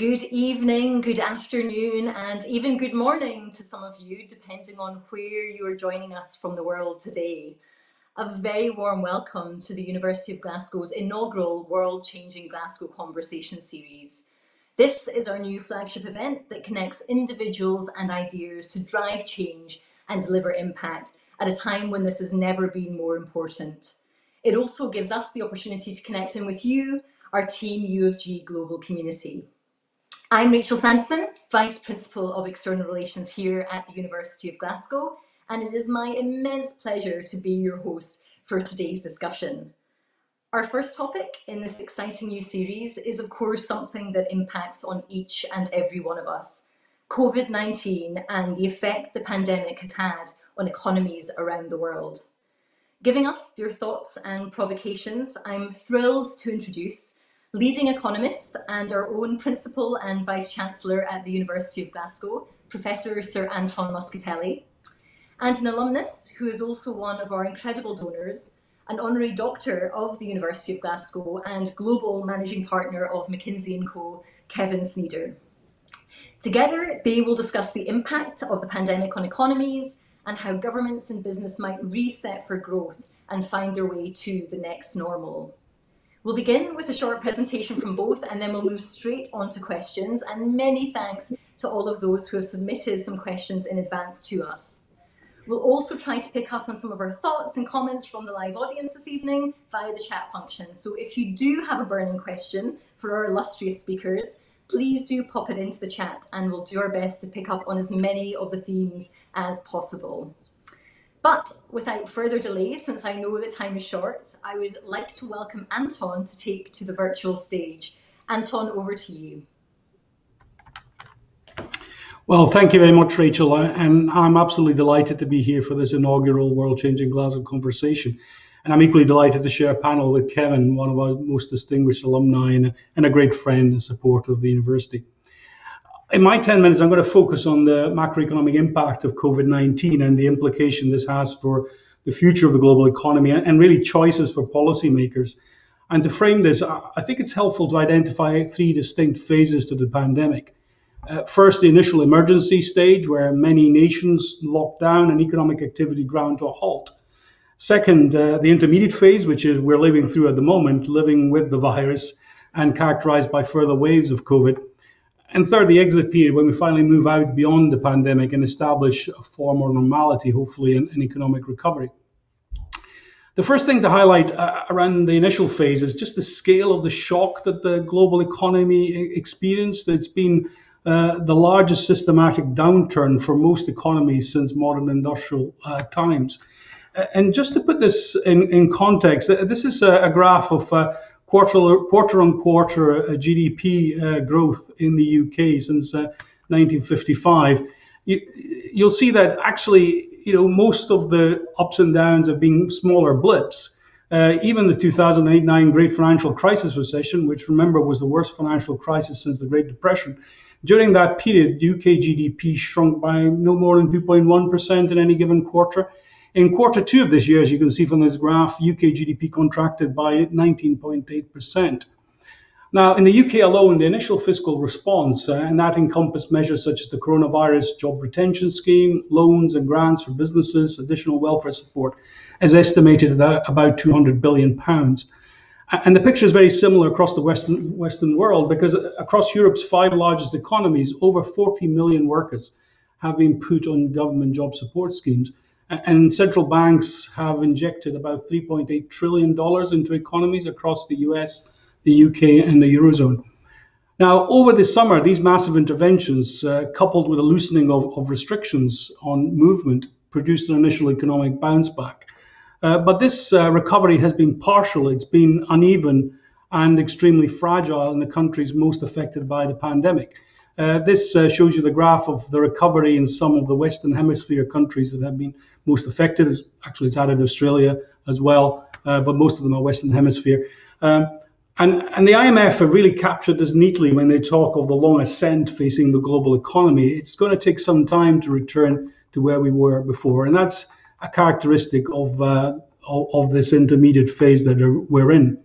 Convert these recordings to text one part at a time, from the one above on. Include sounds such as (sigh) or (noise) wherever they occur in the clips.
Good evening, good afternoon, and even good morning to some of you, depending on where you are joining us from the world today. A very warm welcome to the University of Glasgow's inaugural World Changing Glasgow Conversation Series. This is our new flagship event that connects individuals and ideas to drive change and deliver impact at a time when this has never been more important. It also gives us the opportunity to connect in with you, our Team U of G global community. I'm Rachel Sanderson, Vice Principal of External Relations here at the University of Glasgow, and it is my immense pleasure to be your host for today's discussion. Our first topic in this exciting new series is of course something that impacts on each and every one of us, COVID-19 and the effect the pandemic has had on economies around the world. Giving us your thoughts and provocations, I'm thrilled to introduce leading economist and our own principal and vice chancellor at the University of Glasgow, Professor Sir Anton Muscatelli, and an alumnus who is also one of our incredible donors, an honorary doctor of the University of Glasgow and global managing partner of McKinsey & Co, Kevin Sneader. Together, they will discuss the impact of the pandemic on economies and how governments and business might reset for growth and find their way to the next normal. We'll begin with a short presentation from both and then we'll move straight on to questions and many thanks to all of those who have submitted some questions in advance to us. We'll also try to pick up on some of our thoughts and comments from the live audience this evening via the chat function. So if you do have a burning question for our illustrious speakers, please do pop it into the chat and we'll do our best to pick up on as many of the themes as possible. But without further delay, since I know that time is short, I would like to welcome Anton to take to the virtual stage. Anton, over to you. Well, thank you very much, Rachel. And I'm absolutely delighted to be here for this inaugural World Changing Glasgow conversation. And I'm equally delighted to share a panel with Kevin, one of our most distinguished alumni and, and a great friend and supporter of the university in my 10 minutes, I'm going to focus on the macroeconomic impact of COVID 19 and the implication this has for the future of the global economy and, really choices for policymakers. And to frame this, I think it's helpful to identify three distinct phases to the pandemic. Uh, first, the initial emergency stage, where many nations locked down and economic activity ground to a halt. Second, uh, the intermediate phase, which is we're living through at the moment, living with the virus and characterized by further waves of COVID. And third, the exit period, when we finally move out beyond the pandemic and establish a form of normality, hopefully, in, economic recovery. The first thing to highlight uh, around the initial phase is just the scale of the shock that the global economy experienced. It's been uh, the largest systematic downturn for most economies since modern industrial uh, times. And just to put this in, in context, uh, this is a, a graph of uh, quarter, quarter on quarter uh, GDP uh, growth in the UK since 1955, uh, you, you'll see that actually, you know, most of the ups and downs have been smaller blips. Uh, even the 2008-9 Great Financial Crisis recession, which remember was the worst financial crisis since the Great Depression, during that period, UK GDP shrunk by no more than 2.1% in any given quarter. In quarter two of this year, as you can see from this graph, UK GDP contracted by 19.8%. Now, in the UK alone, the initial fiscal response, uh, and that encompassed measures such as the coronavirus job retention scheme, loans and grants for businesses, additional welfare support, is estimated at about 200 billion pounds. And the picture is very similar across the Western, Western world because across Europe's five largest economies, over 40 million workers have been put on government job support schemes. And central banks have injected about $3.8 trillion into economies across the US, the UK, and the Eurozone. Now, over the summer, these massive interventions, uh, coupled with a loosening of, of, restrictions on movement, produced an initial economic bounce back. Uh, but this uh, recovery has been partial, it's been uneven and extremely fragile in the countries most affected by the pandemic. Uh, this uh, shows you the graph of the recovery in some of the Western Hemisphere countries that have been most affected. Actually, it's added Australia as well, uh, but most of them are Western Hemisphere. Um, and, and the IMF have really captured this neatly when they talk of the long ascent facing the global economy. It's going to take some time to return to where we were before. And that's a characteristic of, uh, of, of, this intermediate phase that we're in.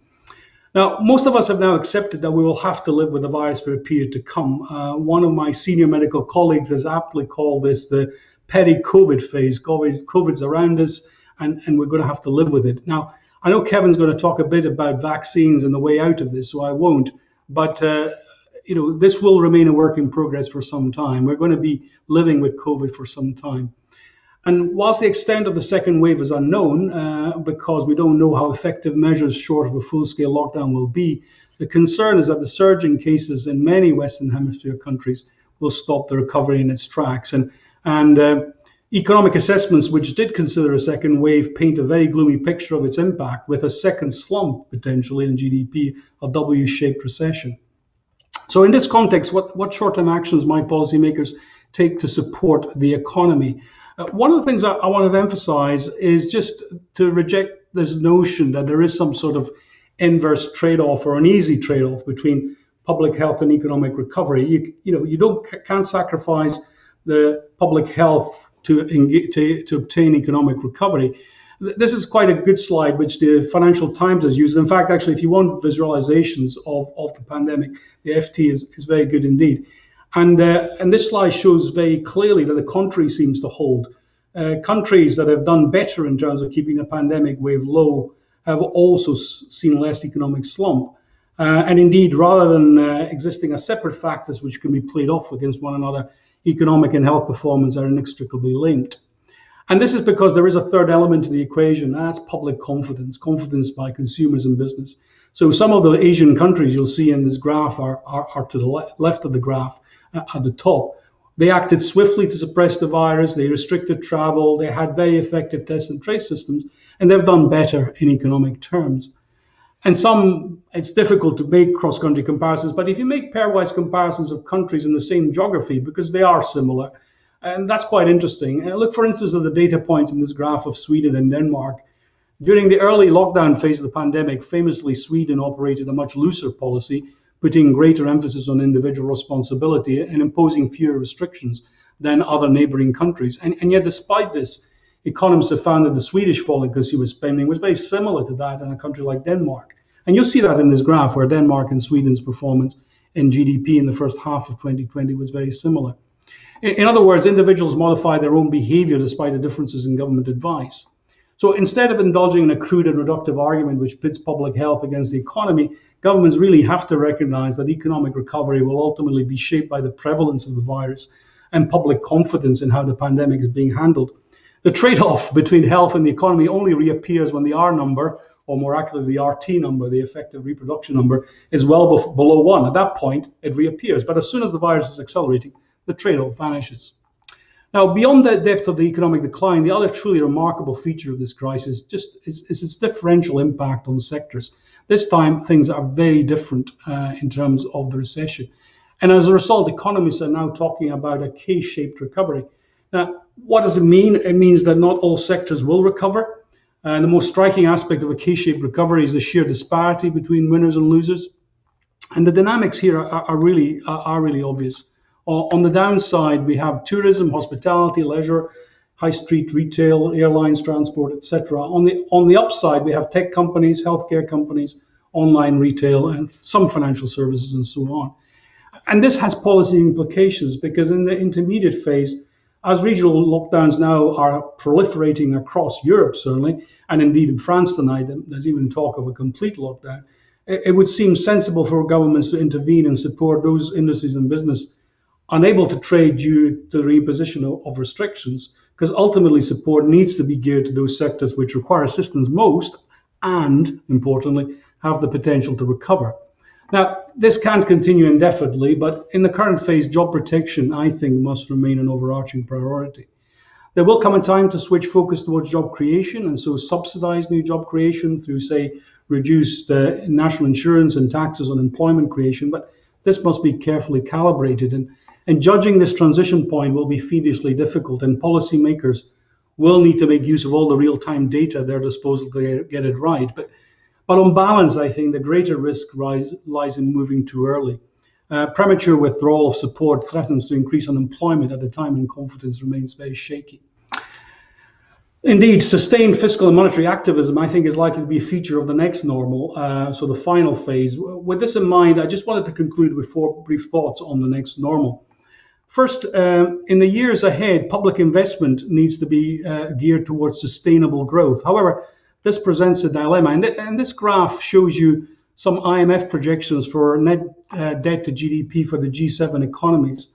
Now, most of us have now accepted that we will have to live with the virus for a period to come. Uh, one of my senior medical colleagues has aptly called this the petty COVID phase. COVID, COVID's around us, and, and we're going to have to live with it. Now, I know Kevin's going to talk a bit about vaccines and the way out of this, so I won't. But uh, you know, this will remain a work in progress for some time. We're going to be living with COVID for some time. And whilst the extent of the second wave is unknown, uh, because we don't know how effective measures short of a full scale lockdown will be, the concern is that the surge in cases in many Western Hemisphere countries will stop the recovery in its tracks. And, and uh, economic assessments, which did consider a second wave, paint a very gloomy picture of its impact, with a second slump potentially in GDP, a W shaped recession. So, in this context, what, what short term actions might policymakers take to support the economy? Uh, one of the things I, I wanted to emphasize is just to reject this notion that there is some sort of inverse trade-off or an easy trade-off between public health and economic recovery. You, you know, you don't can't sacrifice the public health to, to, to obtain economic recovery. This is quite a good slide, which the Financial Times has used. In fact, actually, if you want visualizations of, of the pandemic, the FT is, is very good indeed. And, uh, and this slide shows very clearly that the contrary seems to hold. Uh, countries that have done better in terms of keeping the pandemic wave low have also seen less economic slump. Uh, and indeed, rather than uh, existing as separate factors which can be played off against one another, economic and health performance are inextricably linked. And this is because there is a third element to the equation, and that's public confidence, confidence by consumers and business. So some of the Asian countries you'll see in this graph are, are, are to the le- left of the graph at the top. They acted swiftly to suppress the virus. They restricted travel. They had very effective test and trace systems, and they've done better in economic terms. And some, it's difficult to make cross country comparisons, but if you make pairwise comparisons of countries in the same geography, because they are similar, and that's quite interesting. Uh, look, for instance, at the data points in this graph of Sweden and Denmark. During the early lockdown phase of the pandemic, famously, Sweden operated a much looser policy putting greater emphasis on individual responsibility and imposing fewer restrictions than other neighboring countries. And, and yet, despite this, economists have found that the Swedish fall in consumer spending was very similar to that in a country like Denmark. And you'll see that in this graph where Denmark and Sweden's performance in GDP in the first half of 2020 was very similar. In, in other words, individuals modify their own behavior despite the differences in government advice. So instead of indulging in a crude and reductive argument which pits public health against the economy, governments really have to recognize that economic recovery will ultimately be shaped by the prevalence of the virus and public confidence in how the pandemic is being handled. The trade off (laughs) between health and the economy only reappears when the R number, or more accurately, the RT number, the effective reproduction number, is well below one. At that point, it reappears. But as soon as the virus is accelerating, the trade off vanishes. Now, beyond the depth of the economic decline, the other truly remarkable feature of this crisis just is, is its differential impact on sectors. This time, things are very different uh, in terms of the recession. And as a result, economists are now talking about a K shaped recovery. Now, what does it mean? It means that not all sectors will recover. And the most striking aspect of a K shaped recovery is the sheer disparity between winners and losers. And the dynamics here are, are really, are really obvious. Uh, on the downside, we have tourism, hospitality, leisure, high street retail, airlines, transport, etc. On the on the upside, we have tech companies, healthcare companies, online retail, and some financial services, and so on. And this has policy implications because in the intermediate phase, as regional lockdowns now are proliferating across Europe, certainly, and indeed in France tonight, there's even talk of a complete lockdown. It, would seem sensible for governments to intervene and support those industries and business unable to trade due to the reimposition of, restrictions because ultimately support needs to be geared to those sectors which require assistance most and, importantly, have the potential to recover. Now, this can't continue indefinitely, but in the current phase, job protection, I think, must remain an overarching priority. There will come a time to switch focus towards job creation and so subsidize new job creation through, say, reduced uh, national insurance and taxes on employment creation, but this must be carefully calibrated. And and judging this transition point will be fiendishly difficult, and policymakers will need to make use of all the real time data at their disposal to get it right. But, but on balance, I think the greater risk rise, lies in moving too early. Uh, premature withdrawal of support threatens to increase unemployment at a time when confidence remains very shaky. Indeed, sustained fiscal and monetary activism, I think, is likely to be a feature of the next normal, uh, so the final phase. With this in mind, I just wanted to conclude with four brief thoughts on the next normal. First, uh, in the years ahead, public investment needs to be uh, geared towards sustainable growth. However, this presents a dilemma, and, th- and this graph shows you some IMF projections for net uh, debt to GDP for the G7 economies.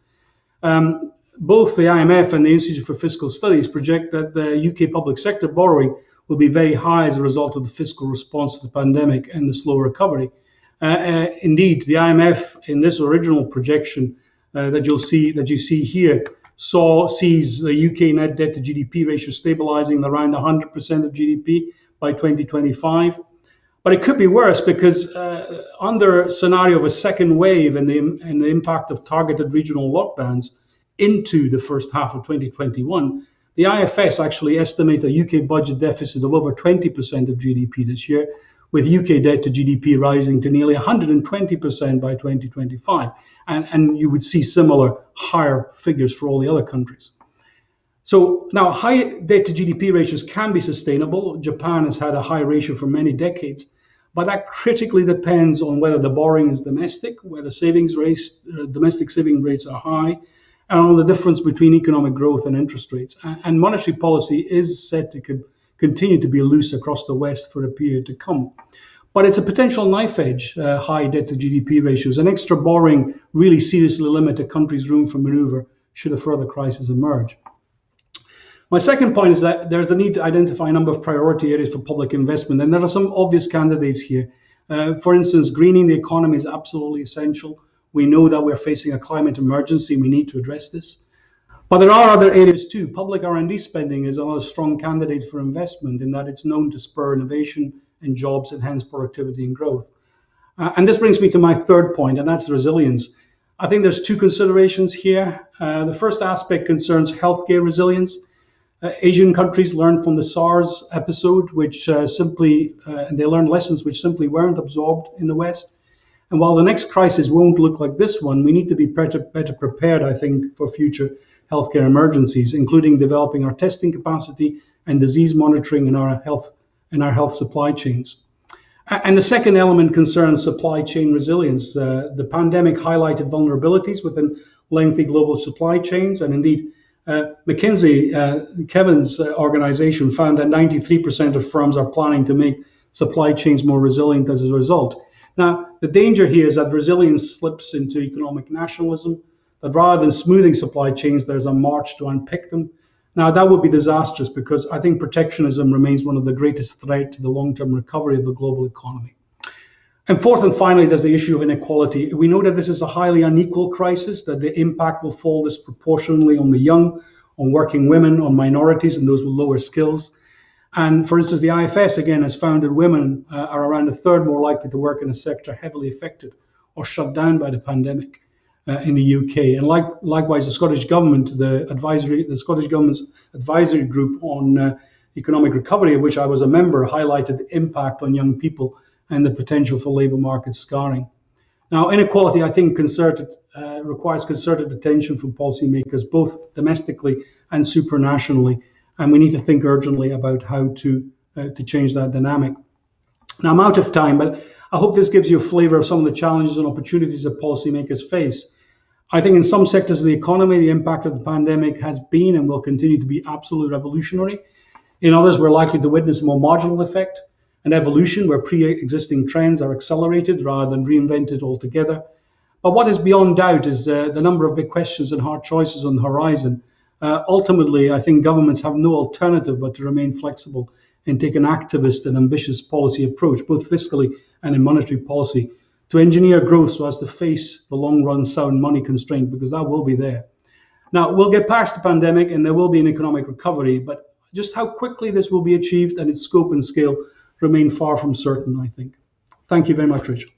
Um, both the IMF and the Institute for Fiscal Studies project that the UK public sector borrowing will be very high as a result of the fiscal response to the pandemic and the slow recovery. Uh, uh, indeed, the IMF in this original projection that you'll see that you see here saw sees the UK net debt to GDP ratio stabilizing around 100% of GDP by 2025. But it could be worse because uh, under scenario of a second wave and the, and the impact of targeted regional lockdowns, into the first half of 2021, the IFS actually estimate a UK budget deficit of over 20% of GDP this year, with UK debt to GDP rising to nearly 120% by 2025. And, and you would see similar higher figures for all the other countries. So now high debt to GDP ratios can be sustainable. Japan has had a high ratio for many decades, but that critically depends on whether the borrowing is domestic, whether savings rates, uh, domestic saving rates are high, and on the difference between economic growth and interest rates. And monetary policy is set to continue to be loose across the West for a period to come. But it's a potential knife edge, uh, high debt to GDP ratios. And extra borrowing really seriously limit a country's room for maneuver should a further crisis emerge. My second point is that there's a need to identify a number of priority areas for public investment, and there are some obvious candidates here. Uh, for instance, greening the economy is absolutely essential. We know that we're facing a climate emergency. We need to address this. But there are other areas too. Public R&D spending is another strong candidate for investment in that it's known to spur innovation and jobs, enhance productivity and growth. Uh, and this brings me to my third point, and that's resilience. I think there's two considerations here. Uh, the first aspect concerns healthcare resilience. Uh, Asian countries learned from the SARS episode, which uh, simply, uh, and they learned lessons which simply weren't absorbed in the West. And while the next crisis won't look like this one, we need to be better, better prepared, I think, for future healthcare emergencies, including developing our testing capacity and disease monitoring in our health in our health supply chains. And the second element concerns supply chain resilience. Uh, the pandemic highlighted vulnerabilities within lengthy global supply chains, and indeed, uh, McKinsey, uh, Kevin's uh, organization, found that 93% of firms are planning to make supply chains more resilient as a result. Now, the danger here is that resilience slips into economic nationalism, that rather than smoothing supply chains, there's a march to unpick them. Now, that would be disastrous because I think protectionism remains one of the greatest threats to the long term recovery of the global economy. And fourth and finally, there's the issue of inequality. We know that this is a highly unequal crisis, that the impact will fall disproportionately on the young, on working women, on minorities, and those with lower skills. And for instance, the IFS again has found that women uh, are around a third more likely to work in a sector heavily affected or shut down by the pandemic uh, in the UK. And like, likewise, the Scottish government, the advisory, the Scottish government's advisory group on uh, economic recovery, of which I was a member, highlighted the impact on young people and the potential for labour market scarring. Now, inequality, I think, concerted uh, requires concerted attention from policymakers, both domestically and supranationally and we need to think urgently about how to uh, to change that dynamic. Now I'm out of time, but I hope this gives you a flavour of some of the challenges and opportunities that policymakers face. I think in some sectors of the economy, the impact of the pandemic has been and will continue to be absolutely revolutionary. In others, we're likely to witness a more marginal effect, an evolution where pre-existing trends are accelerated rather than reinvented altogether. But what is beyond doubt is uh, the number of big questions and hard choices on the horizon uh, ultimately, I think governments have no alternative but to remain flexible and take an activist and ambitious policy approach, both fiscally and in monetary policy, to engineer growth so as to face the long run sound money constraint, because that will be there. Now, we'll get past the pandemic and there will be an economic recovery, but just how quickly this will be achieved and its scope and scale remain far from certain, I think. Thank you very much, Rachel.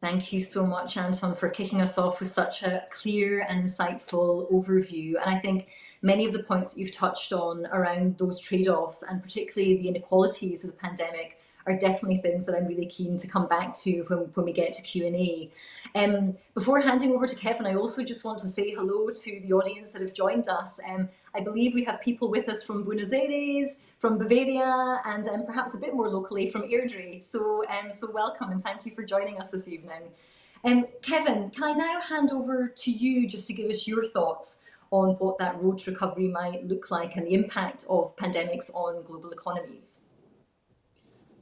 Thank you so much, Anton, for kicking us off with such a clear and insightful overview. And I think many of the points that you've touched on around those trade offs and particularly the inequalities of the pandemic are definitely things that I'm really keen to come back to when, when we get to Q&A. Um, before handing over to Kevin, I also just want to say hello to the audience that have joined us. Um, I believe we have people with us from Buenos Aires, from Bavaria, and um, perhaps a bit more locally from Airdrie. So, um, so welcome and thank you for joining us this evening. Um, Kevin, can I now hand over to you just to give us your thoughts on what that road to recovery might look like and the impact of pandemics on global economies?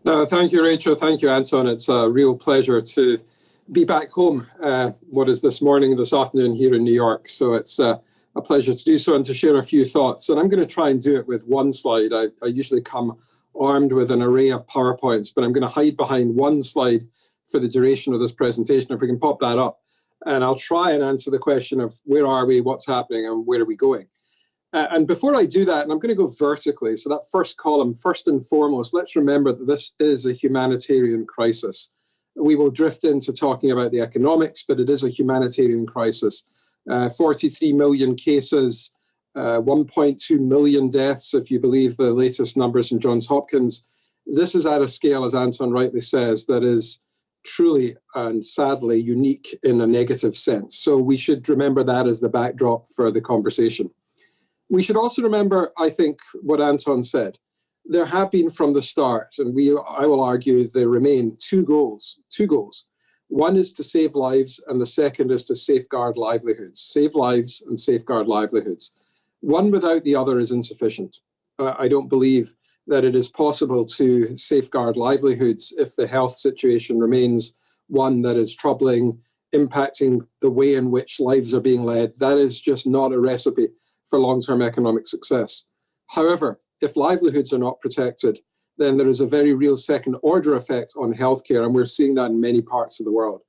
No, thank you, Rachel. Thank you, Anton. It's a real pleasure to be back home. Uh, what is this morning, this afternoon here in New York? So it's uh, a pleasure to do so and to share a few thoughts. And I'm going to try and do it with one slide. I, I usually come armed with an array of PowerPoints, but I'm going to hide behind one slide for the duration of this presentation. If we can pop that up, and I'll try and answer the question of where are we, what's happening, and where are we going. Uh, and before I do that, and I'm going to go vertically, so that first column, first and foremost, let's remember that this is a humanitarian crisis. We will drift into talking about the economics, but it is a humanitarian crisis. Uh, 43 million cases, uh, 1.2 million deaths, if you believe the latest numbers from Johns Hopkins. This is at a scale, as Anton rightly says, that is truly and sadly unique in a negative sense. So we should remember that as the backdrop for the conversation. We should also remember, I think, what Anton said. There have been from the start, and we, I will argue, there remain two goals. Two goals. One is to save lives, and the second is to safeguard livelihoods. Save lives and safeguard livelihoods. One without the other is insufficient. I don't believe that it is possible to safeguard livelihoods if the health situation remains one that is troubling, impacting the way in which lives are being led. That is just not a recipe for long term economic success. However, if livelihoods are not protected, then there is a very real second order effect on healthcare, and we're seeing that in many parts of the world.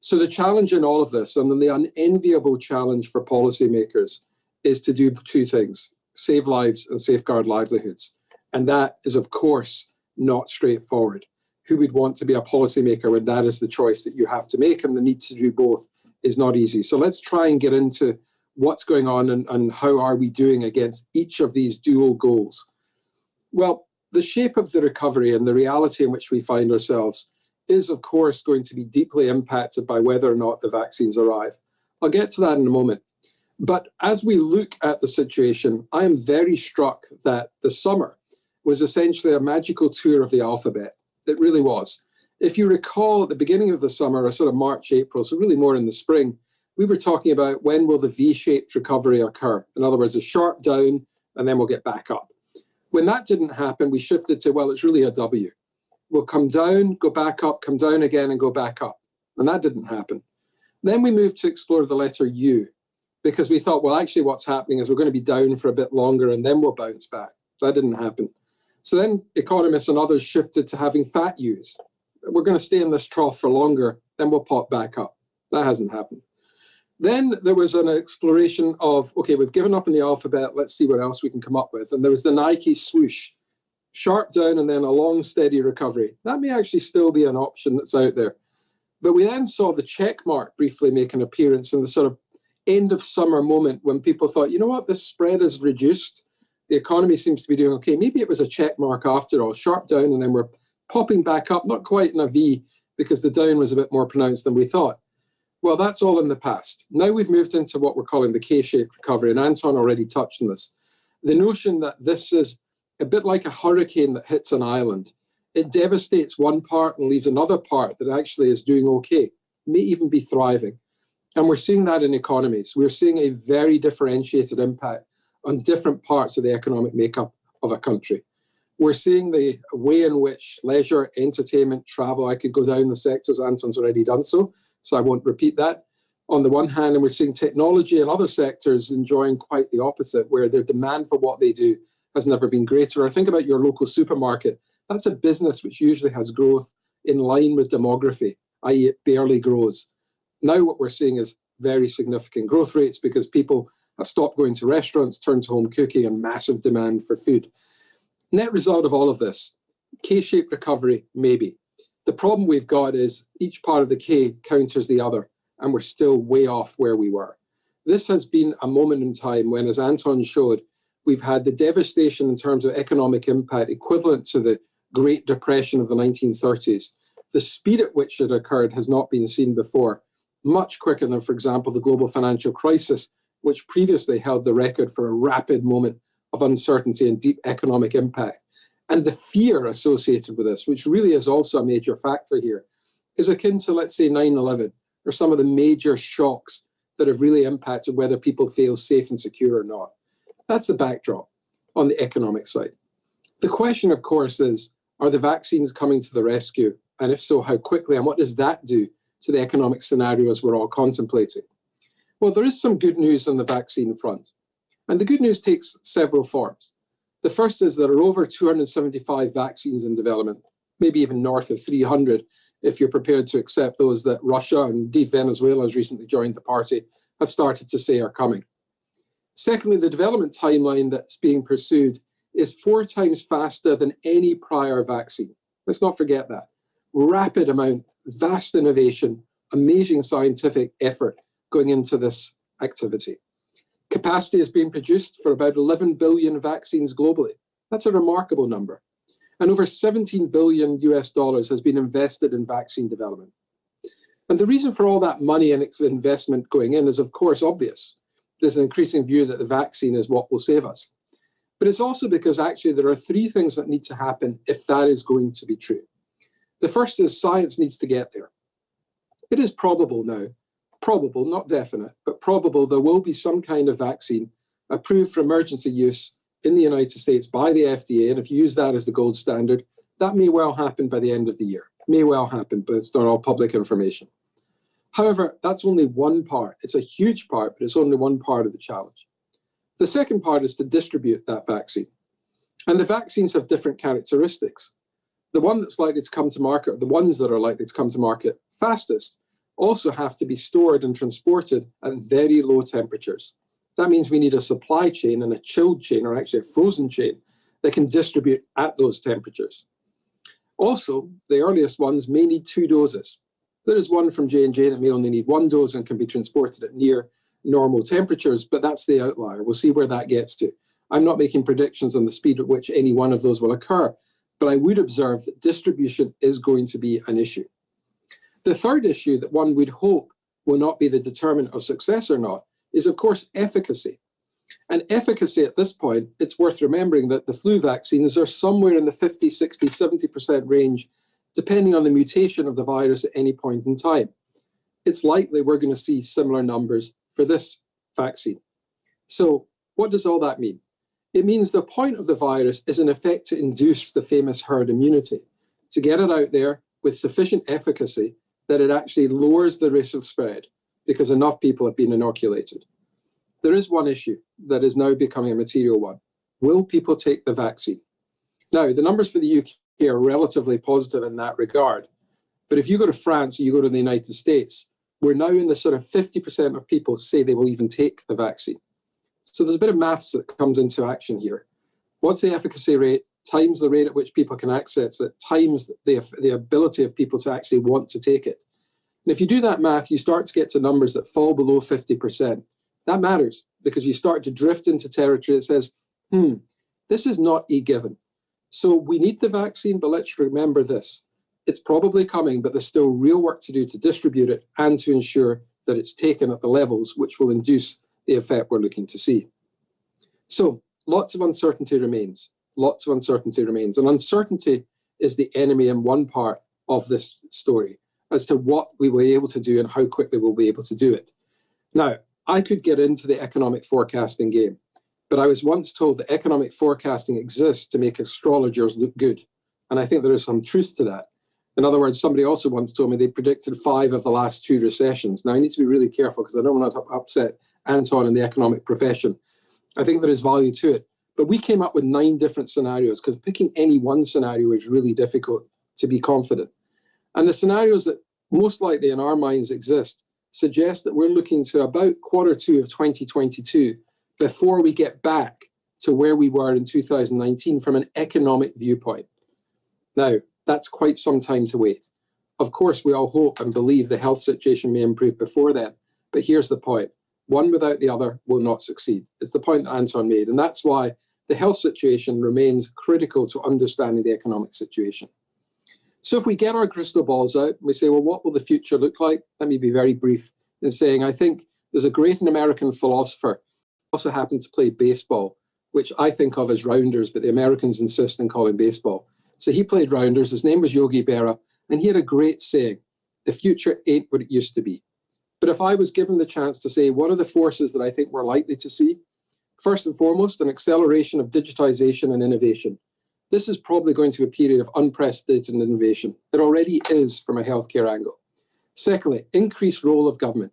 So, the challenge in all of this, and the unenviable challenge for policymakers, is to do two things save lives and safeguard livelihoods. And that is, of course, not straightforward. Who would want to be a policymaker when that is the choice that you have to make? And the need to do both is not easy. So let's try and get into what's going on and, and how are we doing against each of these dual goals. Well, the shape of the recovery and the reality in which we find ourselves is, of course, going to be deeply impacted by whether or not the vaccines arrive. I'll get to that in a moment. But as we look at the situation, I am very struck that the summer was essentially a magical tour of the alphabet. It really was. If you recall at the beginning of the summer, or sort of March, April, so really more in the spring, we were talking about when will the V-shaped recovery occur? In other words, a sharp down and then we'll get back up. When that didn't happen, we shifted to, well, it's really a W. We'll come down, go back up, come down again and go back up. And that didn't happen. Then we moved to explore the letter U because we thought, well, actually what's happening is we're going to be down for a bit longer and then we'll bounce back. That didn't happen. So then economists and others shifted to having fat U's. We're going to stay in this trough for longer, then we'll pop back up. That hasn't happened. Then there was an exploration of, okay, we've given up in the alphabet, let's see what else we can come up with. And there was the Nike swoosh, sharp down and then a long, steady recovery. That may actually still be an option that's out there. But we then saw the check mark briefly make an appearance in the sort of end of summer moment when people thought, you know what, this spread is reduced the economy seems to be doing okay. Maybe it was a check mark after all, sharp down, and then we're popping back up, not quite in a V because the down was a bit more pronounced than we thought. Well, that's all in the past. Now we've moved into what we're calling the K shaped recovery, and Anton already touched on this. The notion that this is a bit like a hurricane that hits an island. It devastates one part and leaves another part that actually is doing okay, may even be thriving. And we're seeing that in economies. We're seeing a very differentiated impact on different parts of the economic makeup of a country. We're seeing the way in which leisure, entertainment, travel, I could go down the sectors, Anton's already done so, so I won't repeat that. On the one hand, and we're seeing technology and other sectors enjoying quite the opposite, where their demand for what they do has never been greater. I think about your local supermarket. That's a business which usually has growth in line with demography, i.e., it barely grows. Now, what we're seeing is very significant growth rates because people have stopped going to restaurants, turned to home cooking, and massive demand for food. Net result of all of this K shaped recovery, maybe. The problem we've got is each part of the K counters the other, and we're still way off where we were. This has been a moment in time when, as Anton showed, we've had the devastation in terms of economic impact equivalent to the Great Depression of the 1930s. The speed at which it occurred has not been seen before, much quicker than, for example, the global financial crisis, which previously held the record for a rapid moment of uncertainty and deep economic impact. And the fear associated with this, which really is also a major factor here, is akin to, let's say, 9 11 or some of the major shocks that have really impacted whether people feel safe and secure or not. That's the backdrop on the economic side. The question, of course, is are the vaccines coming to the rescue? And if so, how quickly? And what does that do to the economic scenarios we're all contemplating? Well, there is some good news on the vaccine front. And the good news takes several forms. The first is there are over 275 vaccines in development, maybe even north of 300 if you're prepared to accept those that Russia and indeed Venezuela has recently joined the party have started to say are coming. Secondly, the development timeline that's being pursued is four times faster than any prior vaccine. Let's not forget that. Rapid amount, vast innovation, amazing scientific effort going into this activity. Capacity is being produced for about 11 billion vaccines globally. That's a remarkable number and over 17 billion US dollars has been invested in vaccine development. And the reason for all that money and investment going in is, of course, obvious. There's an increasing view that the vaccine is what will save us. But it's also because actually there are three things that need to happen if that is going to be true. The first is science needs to get there. It is probable now, probable, not definite, but probable there will be some kind of vaccine approved for emergency use in the United States by the FDA, and if you use that as the gold standard, that may well happen by the end of the year. May well happen, but it's not all public information. However, that's only one part. It's a huge part, but it's only one part of the challenge. The second part is to distribute that vaccine. And the vaccines have different characteristics. The one that's likely to come to market, the ones that are likely to come to market fastest, also have to be stored and transported at very low temperatures. That means we need a supply chain and a chilled chain, or actually a frozen chain, that can distribute at those temperatures. Also, the earliest ones may need two doses. There is one from J&J that may only need one dose and can be transported at near normal temperatures, but that's the outlier. We'll see where that gets to. I'm not making predictions on the speed at which any one of those will occur, but I would observe that distribution is going to be an issue. The third issue that one would hope will not be the determinant of success or not is, of course, efficacy. And efficacy at this point, it's worth remembering that the flu vaccines are somewhere in the 50, 60, 70% range, depending on the mutation of the virus at any point in time. It's likely we're going to see similar numbers for this vaccine. So, what does all that mean? It means the point of the virus is, in effect, to induce the famous herd immunity, to get it out there with sufficient efficacy that it actually lowers the risk of spread because enough people have been inoculated. There is one issue that is now becoming a material one. Will people take the vaccine? Now, the numbers for the UK are relatively positive in that regard. But if you go to France or you go to the United States, we're now in the sort of 50% of people say they will even take the vaccine. So there's a bit of maths that comes into action here. What's the efficacy rate times the rate at which people can access it, times the, the ability of people to actually want to take it. And if you do that math, you start to get to numbers that fall below 50%. That matters because you start to drift into territory that says, hmm, this is not a given. So we need the vaccine, but let's remember this. It's probably coming, but there's still real work to do to distribute it and to ensure that it's taken at the levels which will induce the effect we're looking to see. So lots of uncertainty remains. Lots of uncertainty remains. And uncertainty is the enemy in one part of this story as to what we were able to do and how quickly we'll be able to do it. Now, I could get into the economic forecasting game, but I was once told that economic forecasting exists to make astrologers look good. And I think there is some truth to that. In other words, somebody also once told me they predicted five of the last two recessions. Now, I need to be really careful because I don't want to upset Anton in the economic profession. I think there is value to it. But we came up with nine different scenarios because picking any one scenario is really difficult to be confident. And the scenarios that most likely in our minds exist suggest that we're looking to about quarter two of 2022 before we get back to where we were in 2019 from an economic viewpoint. Now, that's quite some time to wait. Of course, we all hope and believe the health situation may improve before then. But here's the point one without the other will not succeed. It's the point that Anton made. And that's why the health situation remains critical to understanding the economic situation. So if we get our crystal balls out, we say, well, what will the future look like? Let me be very brief in saying I think there's a great American philosopher also happened to play baseball, which I think of as rounders, but the Americans insist on calling baseball. So he played rounders. His name was Yogi Berra, and he had a great saying the future ain't what it used to be. But if I was given the chance to say, what are the forces that I think we're likely to see? First and foremost, an acceleration of digitization and innovation. This is probably going to be a period of unprecedented innovation. It already is from a healthcare angle. Secondly, increased role of government.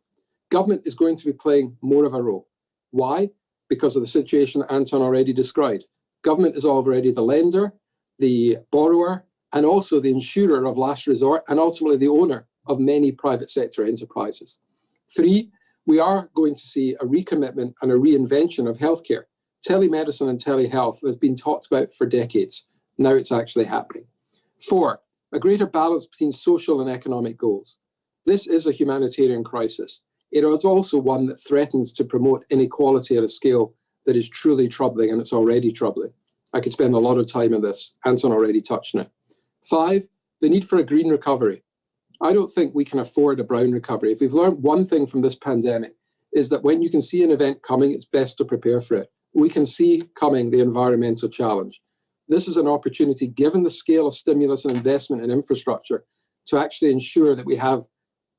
Government is going to be playing more of a role. Why? Because of the situation that Anton already described. Government is already the lender, the borrower, and also the insurer of last resort, and ultimately the owner of many private sector enterprises. Three, we are going to see a recommitment and a reinvention of healthcare. Telemedicine and telehealth has been talked about for decades. Now it's actually happening. Four, a greater balance between social and economic goals. This is a humanitarian crisis. It is also one that threatens to promote inequality at a scale that is truly troubling, and it's already troubling. I could spend a lot of time on this. Anton already touched on it. Five, the need for a green recovery. I don't think we can afford a brown recovery. If we've learned one thing from this pandemic, is that when you can see an event coming, it's best to prepare for it. We can see coming the environmental challenge. This is an opportunity, given the scale of stimulus and investment in infrastructure, to actually ensure that we have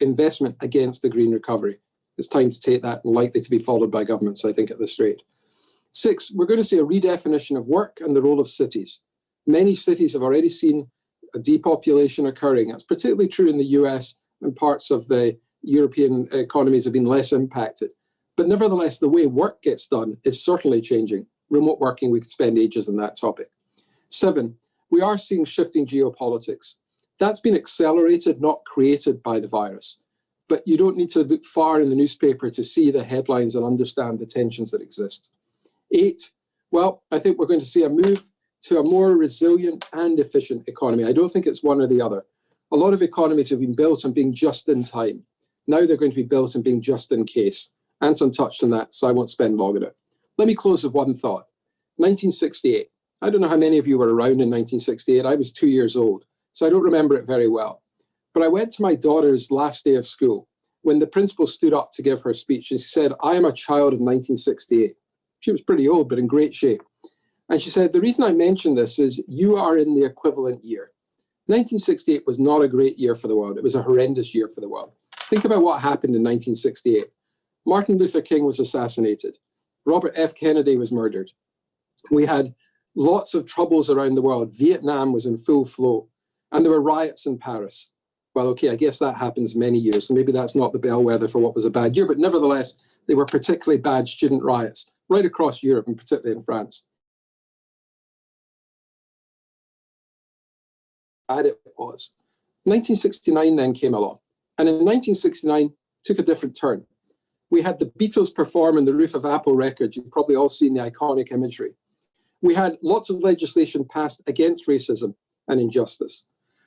investment against the green recovery. It's time to take that and likely to be followed by governments, I think, at this rate. Six, we're going to see a redefinition of work and the role of cities. Many cities have already seen a depopulation occurring. That's particularly true in the US and parts of the European economies have been less impacted. But nevertheless, the way work gets done is certainly changing. Remote working, we could spend ages on that topic. Seven, we are seeing shifting geopolitics. That's been accelerated, not created by the virus. But you don't need to look far in the newspaper to see the headlines and understand the tensions that exist. Eight, well, I think we're going to see a move to a more resilient and efficient economy. I don't think it's one or the other. A lot of economies have been built on being just in time. Now they're going to be built on being just in case. Anton touched on that, so I won't spend long on it. Let me close with one thought. 1968. I don't know how many of you were around in 1968. I was two years old, so I don't remember it very well. But I went to my daughter's last day of school when the principal stood up to give her speech and she said, I am a child of 1968. She was pretty old, but in great shape. And she said, The reason I mention this is you are in the equivalent year. 1968 was not a great year for the world. It was a horrendous year for the world. Think about what happened in 1968. Martin Luther King was assassinated. Robert F. Kennedy was murdered. We had lots of troubles around the world. Vietnam was in full flow. And there were riots in Paris. Well, okay, I guess that happens many years. So maybe that's not the bellwether for what was a bad year. But nevertheless, they were particularly bad student riots right across Europe and particularly in France. Bad it was. 1969 then came along, and in 1969 took a different turn. We had the Beatles perform on the roof of Apple Records. You've probably all seen the iconic imagery. We had lots of legislation passed against racism and injustice.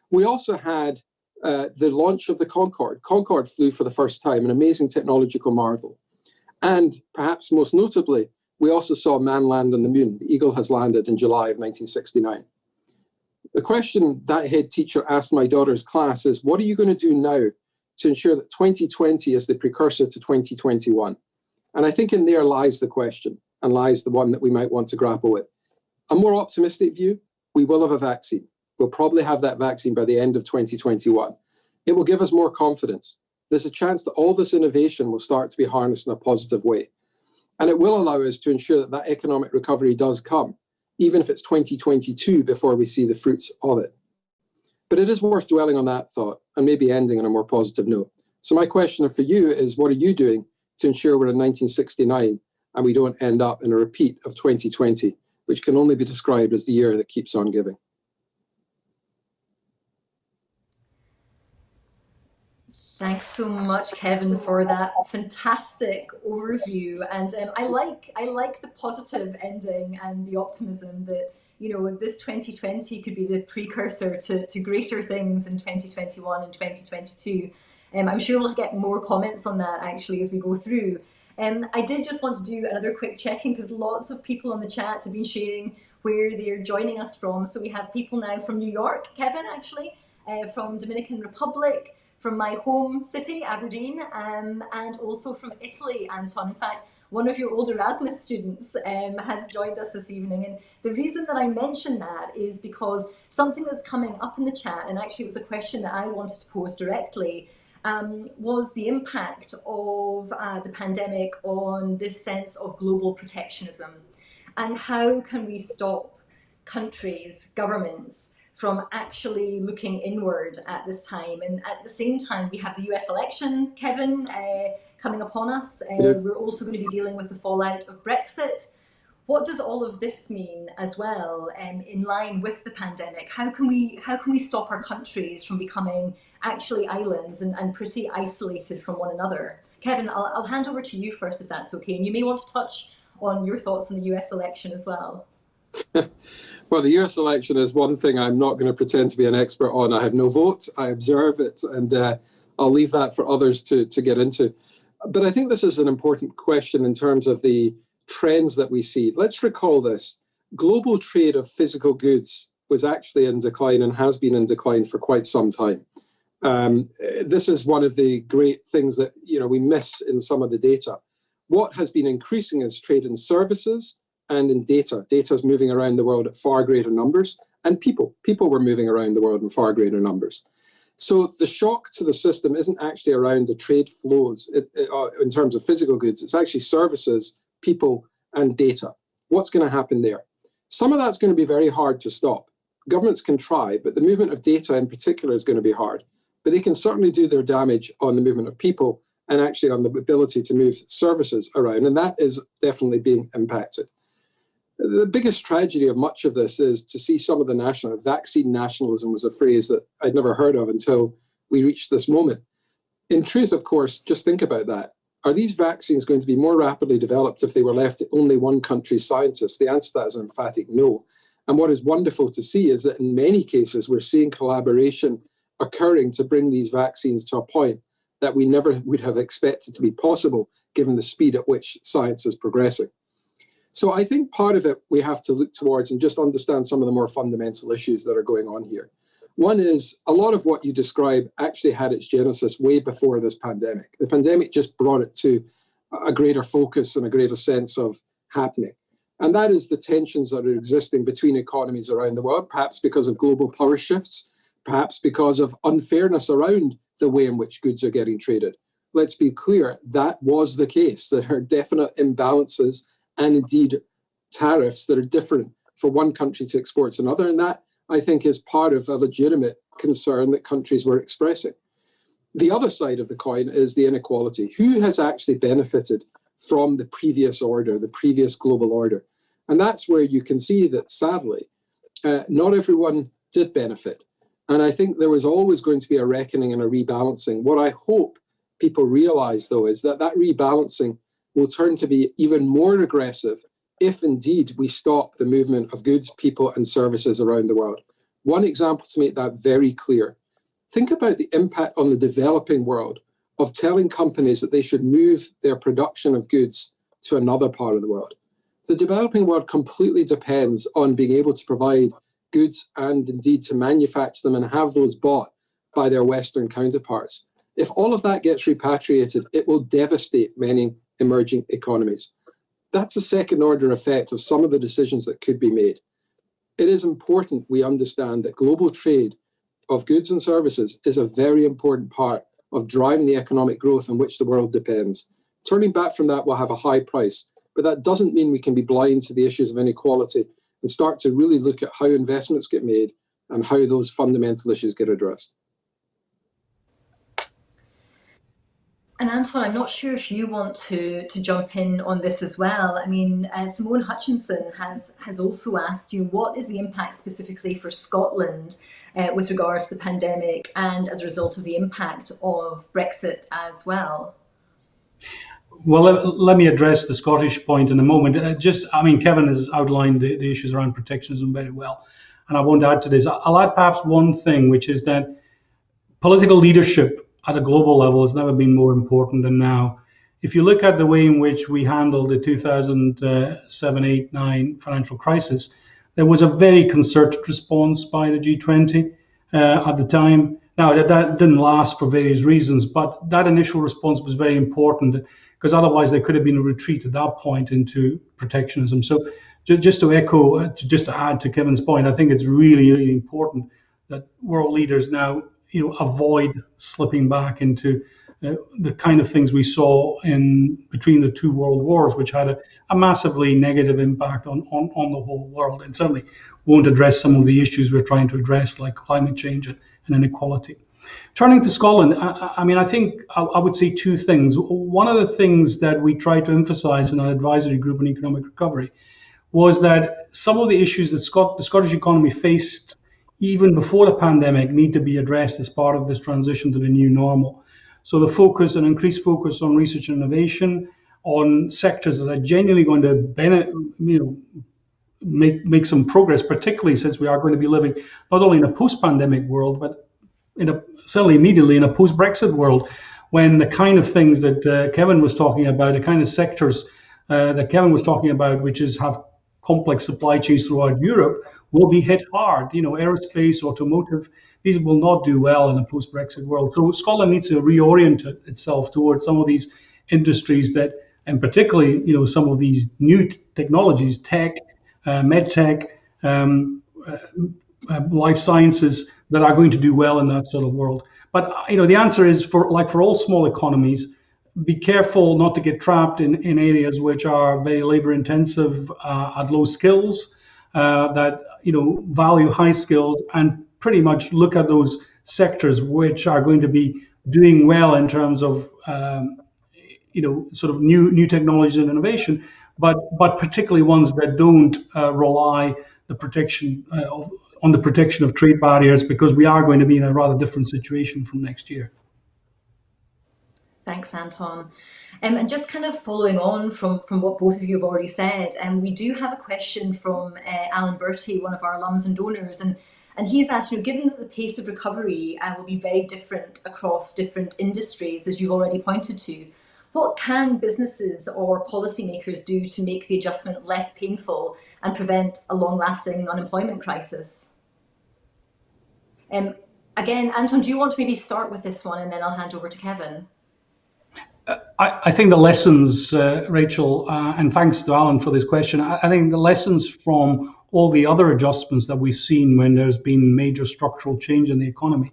We also had uh, the launch of the Concorde. Concorde flew for the first time, an amazing technological marvel. And perhaps most notably, we also saw man land on the moon. The Eagle has landed in July of 1969 the question that head teacher asked my daughter's class is what are you going to do now to ensure that 2020 is the precursor to 2021? And I think in there lies the question and lies the one that we might want to grapple with. A more optimistic view, we will have a vaccine. We'll probably have that vaccine by the end of 2021. It will give us more confidence. There's a chance that all this innovation will start to be harnessed in a positive way. And it will allow us to ensure that that economic recovery does come even if it's 2022 before we see the fruits of it. But it is worth dwelling on that thought and maybe ending on a more positive note. So, my question for you is what are you doing to ensure we're in 1969 and we don't end up in a repeat of 2020, which can only be described as the year that keeps on giving? Thanks so much, Kevin, for that fantastic overview. And um, I like I like the positive ending and the optimism that you know this 2020 could be the precursor to, to greater things in 2021 and 2022. Um, I'm sure we'll get more comments on that actually as we go through. Um, I did just want to do another quick check-in because lots of people on the chat have been sharing where they're joining us from. So we have people now from New York, Kevin actually, uh, from Dominican Republic, from my home city, Aberdeen, um, and also from Italy, Anton. In fact, one of your old Erasmus students um, has joined us this evening. And the reason that I mention that is because something that's coming up in the chat, and actually it was a question that I wanted to pose directly, um, was the impact of uh, the pandemic on this sense of global protectionism. And how can we stop countries, governments, from actually looking inward at this time. And at the same time, we have the US election, Kevin, uh, coming upon us. Uh, yeah. We're also going to be dealing with the fallout of Brexit. What does all of this mean as well, um, in line with the pandemic? How can we how can we stop our countries from becoming actually islands and, and pretty isolated from one another? Kevin, I'll, I'll hand over to you first, if that's okay. And you may want to touch on your thoughts on the US election as well. (laughs) well, the US election is one thing I'm not going to pretend to be an expert on. I have no vote, I observe it, and uh, I'll leave that for others to, to get into. But I think this is an important question in terms of the trends that we see. Let's recall this global trade of physical goods was actually in decline and has been in decline for quite some time. Um, this is one of the great things that you know we miss in some of the data. What has been increasing is trade in services and in data. Data is moving around the world at far greater numbers, and people. People were moving around the world in far greater numbers. So the shock to the system isn't actually around the trade flows it, it, uh, in terms of physical goods. It's actually services, people, and data. What's going to happen there? Some of that's going to be very hard to stop. Governments can try, but the movement of data in particular is going to be hard. But they can certainly do their damage on the movement of people and actually on the ability to move services around. And that is definitely being impacted. The biggest tragedy of much of this is to see some of the national vaccine nationalism was a phrase that I'd never heard of until we reached this moment. In truth, of course, just think about that. Are these vaccines going to be more rapidly developed if they were left to only one country's scientists? The answer to that is an emphatic no. And what is wonderful to see is that in many cases, we're seeing collaboration occurring to bring these vaccines to a point that we never would have expected to be possible given the speed at which science is progressing. So I think part of it we have to look towards and just understand some of the more fundamental issues that are going on here. One is a lot of what you describe actually had its genesis way before this pandemic. The pandemic just brought it to a greater focus and a greater sense of happening. And that is the tensions that are existing between economies around the world, perhaps because of global power shifts, perhaps because of unfairness around the way in which goods are getting traded. Let's be clear, that was the case. There are definite imbalances and indeed tariffs that are different for one country to export to another. And that, I think, is part of a legitimate concern that countries were expressing. The other side of the coin is the inequality. Who has actually benefited from the previous order, the previous global order? And that's where you can see that sadly, uh, not everyone did benefit. And I think there was always going to be a reckoning and a rebalancing. What I hope people realize, though, is that that rebalancing will turn to be even more aggressive if indeed we stop the movement of goods, people, and services around the world. One example to make that very clear think about the impact on the developing world of telling companies that they should move their production of goods to another part of the world. The developing world completely depends on being able to provide goods and indeed to manufacture them and have those bought by their Western counterparts. If all of that gets repatriated, it will devastate many emerging economies. That's a second order effect of some of the decisions that could be made. It is important we understand that global trade of goods and services is a very important part of driving the economic growth on which the world depends. Turning back from that will have a high price, but that doesn't mean we can be blind to the issues of inequality and start to really look at how investments get made and how those fundamental issues get addressed. And Anton, I'm not sure if you want to to jump in on this as well. I mean, uh, Simone Hutchinson has has also asked you what is the impact specifically for Scotland uh, with regards to the pandemic and as a result of the impact of Brexit as well. Well, let, let me address the Scottish point in a moment. Uh, just, I mean, Kevin has outlined the, the issues around protectionism very well, and I won't add to this. I'll add perhaps one thing, which is that political leadership at a global level has never been more important than now. if you look at the way in which we handled the 2007, 8, 9 financial crisis, there was a very concerted response by the G20 uh, at the time. Now, that, that didn't last for various reasons, but that initial response was very important because otherwise there could have been a retreat at that point into protectionism. So, just to echo, uh, just to add to Kevin's point, I think it's really, really important that world leaders now, you know, avoid slipping back into uh, the kind of things we saw in between the two world wars, which had a, a massively negative impact on, on, on the whole world, and certainly won't address some of the issues we're trying to address, like climate change and, and inequality. Turning to Scotland, I, I mean, I think I, I, would say two things. One of the things that we tried to emphasize in our advisory group on economic recovery was that some of the issues that Scot- the Scottish economy faced even before the pandemic need to be addressed as part of this transition to the new normal. So the focus, and increased focus on research and innovation, on sectors that are genuinely going to benefit, you know, make make some progress, particularly since we are going to be living not only in a post-pandemic world, but in a certainly immediately in a post-Brexit world, when the kind of things that uh, Kevin was talking about, the kind of sectors uh, that Kevin was talking about, which is have complex supply chains throughout Europe, will be hit hard. You know, aerospace, automotive, these will not do well in a post-Brexit world. So Scotland needs to reorient itself towards some of these industries that, and particularly, you know, some of these new t- technologies, tech, uh, med tech, um, uh, uh, life sciences, that are going to do well in that sort of world. But you know, the answer is for like for all small economies, be careful not to get trapped in, in areas which are very labor intensive uh, at low skills uh, that you know value high skills and pretty much look at those sectors which are going to be doing well in terms of um, you know sort of new new technologies and innovation, but but particularly ones that don't uh, rely the protection uh, of, on the protection of trade barriers because we are going to be in a rather different situation from next year. Thanks, Anton. Um, and just kind of following on from, from what both of you have already said, um, we do have a question from uh, Alan Bertie, one of our alums and donors, and and he's asked, you know, given that the pace of recovery uh, will be very different across different industries, as you've already pointed to, what can businesses or policymakers do to make the adjustment less painful and prevent a long-lasting unemployment crisis? Um, again, Anton, do you want to maybe start with this one, and then I'll hand over to Kevin? I, I, think the lessons, uh, Rachel, uh, and thanks to Alan for this question. I, I, think the lessons from all the other adjustments that we've seen when there's been major structural change in the economy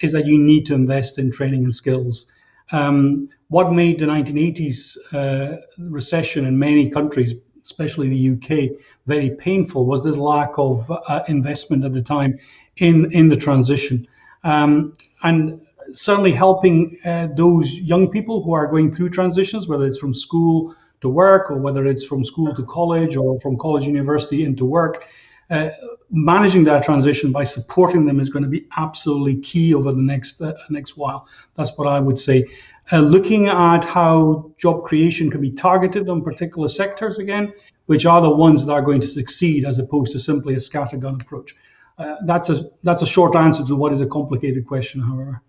is that you need to invest in training and skills. Um, what made the 1980s uh, recession in many countries, especially the UK, very painful was this lack of uh, investment at the time in in the transition. Um, and certainly helping uh, those young people who are going through transitions, whether it's from school to work or whether it's from school to college or from college university into work. Uh, managing that transition by supporting them is going to be absolutely key over the next uh, next while. That's what I would say. Uh, looking at how job creation can be targeted on particular sectors again, which are the ones that are going to succeed, as opposed to simply a scattergun approach. Uh, that's a that's a short answer to what is a complicated question, however.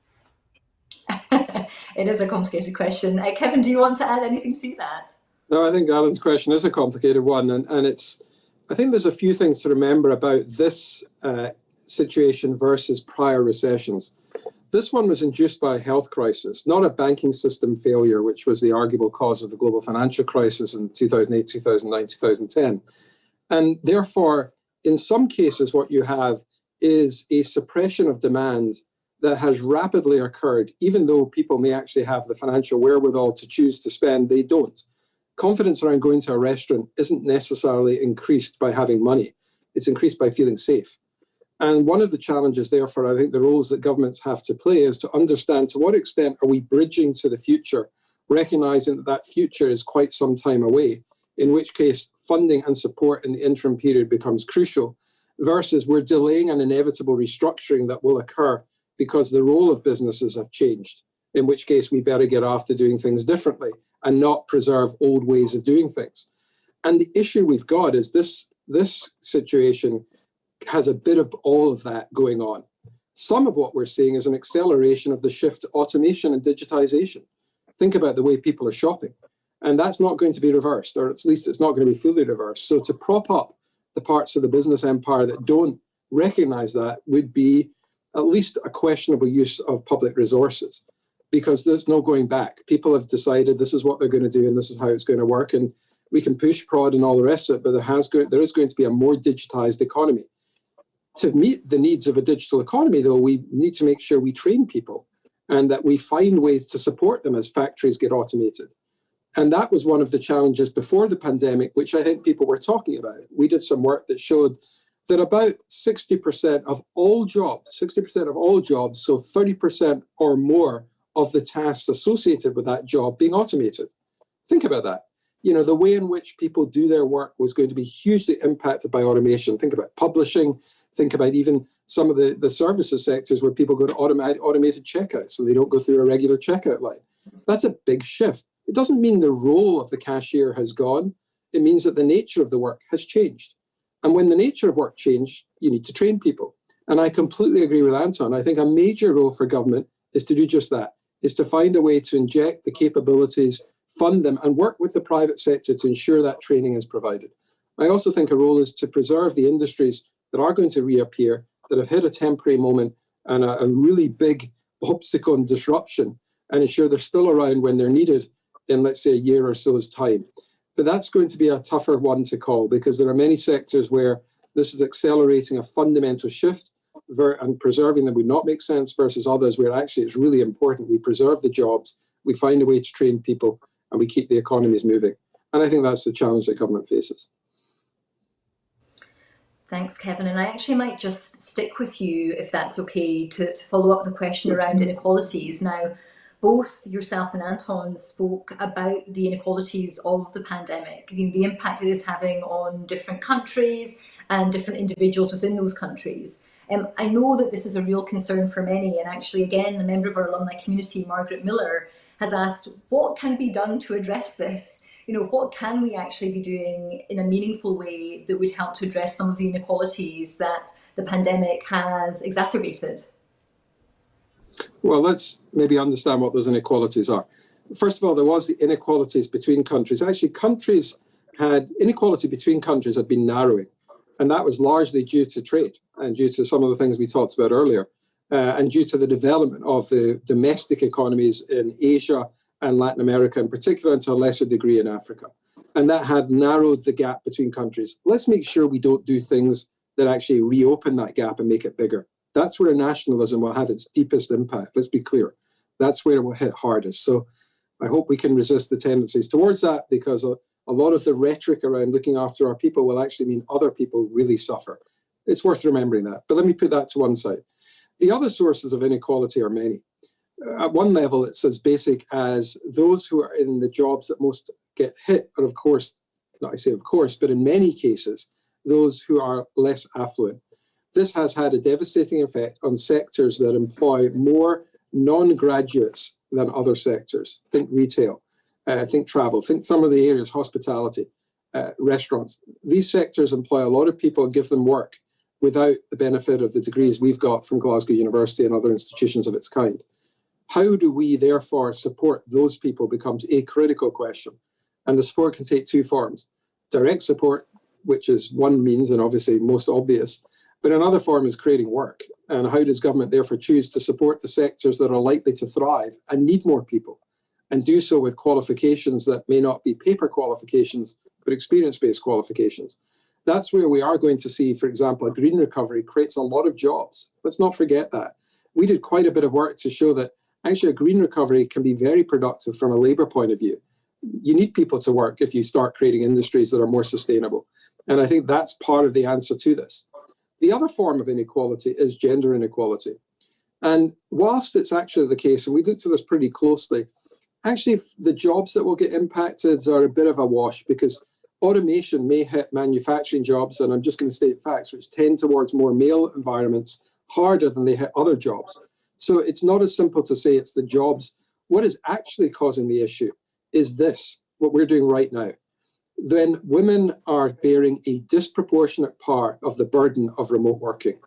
It is a complicated question. Uh, Kevin, do you want to add anything to that? No, I think Alan's question is a complicated one, and, and it's. I think there's a few things to remember about this uh, situation versus prior recessions. This one was induced by a health crisis, not a banking system failure, which was the arguable cause of the global financial crisis in 2008, 2009, 2010. And therefore, in some cases, what you have is a suppression of demand that has rapidly occurred, even though people may actually have the financial wherewithal to choose to spend, they don't. Confidence around going to a restaurant isn't necessarily increased by having money, it's increased by feeling safe. And one of the challenges, therefore, I think the roles that governments have to play is to understand to what extent are we bridging to the future, recognizing that that future is quite some time away, in which case funding and support in the interim period becomes crucial, versus we're delaying an inevitable restructuring that will occur because the role of businesses have changed, in which case we better get after doing things differently and not preserve old ways of doing things. And the issue we've got is this this situation has a bit of all of that going on. Some of what we're seeing is an acceleration of the shift to automation and digitization. think about the way people are shopping. And that's not going to be reversed, or at least it's not going to be fully reversed. So to prop up the parts of the business empire that don't recognize that would be at least a questionable use of public resources because there's no going back. People have decided this is what they're going to do and this is how it's going to work. And we can push prod and all the rest of it, but there has go- there is going to be a more digitized economy. To meet the needs of a digital economy, though, we need to make sure we train people and that we find ways to support them as factories get automated. And that was one of the challenges before the pandemic, which I think people were talking about. We did some work that showed that about 60% of all jobs, 60% of all jobs, so 30% or more of the tasks associated with that job being automated. Think about that. You know, the way in which people do their work was going to be hugely impacted by automation. Think about publishing, think about even some of the, the services sectors where people go to automated, automated checkouts so they don't go through a regular checkout line. That's a big shift. It doesn't mean the role of the cashier has gone. It means that the nature of the work has changed. And when the nature of work changed, you need to train people. And I completely agree with Anton. I think a major role for government is to do just that, is to find a way to inject the capabilities, fund them, and work with the private sector to ensure that training is provided. I also think a role is to preserve the industries that are going to reappear, that have hit a temporary moment and a, a really big (laughs) obstacle and disruption, and ensure they're still around when they're needed in, let's say, a year or so's time. But that's going to be a tougher one to call because there are many sectors where this is accelerating a fundamental shift and preserving them would not make sense versus others where actually it's really important we preserve the jobs, we find a way to train people, and we keep the economies moving. And I think that's the challenge that government faces. Thanks, Kevin. And I actually might just stick with you, if that's okay, to, to follow up the question around mm-hmm. inequalities. Now, both yourself and Anton spoke about the inequalities of the pandemic, you know, the impact it is having on different countries and different individuals within those countries. Um, I know that this is a real concern for many, and actually, again, a member of our alumni community, Margaret Miller, has asked what can be done to address this. You know, what can we actually be doing in a meaningful way that would help to address some of the inequalities that the pandemic has exacerbated? Well, let's maybe understand what those inequalities are. First of all, there was the inequalities between countries. Actually, countries had inequality between countries had been narrowing, and that was largely due to trade and due to some of the things we talked about earlier, uh, and due to the development of the domestic economies in Asia and Latin America, in particular, and to a lesser degree in Africa. And that had narrowed the gap between countries. Let's make sure we don't do things that actually reopen that gap and make it bigger. That's where nationalism will have its deepest impact. Let's be clear. That's where it will hit hardest. So I hope we can resist the tendencies towards that because a, a lot of the rhetoric around looking after our people will actually mean other people really suffer. It's worth remembering that. But let me put that to one side. The other sources of inequality are many. At one level, it's as basic as those who are in the jobs that most get hit are, of course, not I say of course, but in many cases, those who are less affluent. This has had a devastating effect on sectors that employ more non graduates than other sectors. Think retail, uh, think travel, think some of the areas, hospitality, uh, restaurants. These sectors employ a lot of people and give them work without the benefit of the degrees we've got from Glasgow University and other institutions of its kind. How do we therefore support those people becomes a critical question. And the support can take two forms direct support, which is one means and obviously most obvious, but another form is creating work. And how does government therefore choose to support the sectors that are likely to thrive and need more people and do so with qualifications that may not be paper qualifications, but experience based qualifications? That's where we are going to see, for example, a green recovery creates a lot of jobs. Let's not forget that. We did quite a bit of work to show that actually a green recovery can be very productive from a labour point of view. You need people to work if you start creating industries that are more sustainable. And I think that's part of the answer to this. The other form of inequality is gender inequality. And whilst it's actually the case, and we looked at this pretty closely, actually the jobs that will get impacted are a bit of a wash because automation may hit manufacturing jobs, and I'm just going to state facts, which tend towards more male environments harder than they hit other jobs. So it's not as simple to say it's the jobs. What is actually causing the issue is this, what we're doing right now then women are bearing a disproportionate part of the burden of remote working.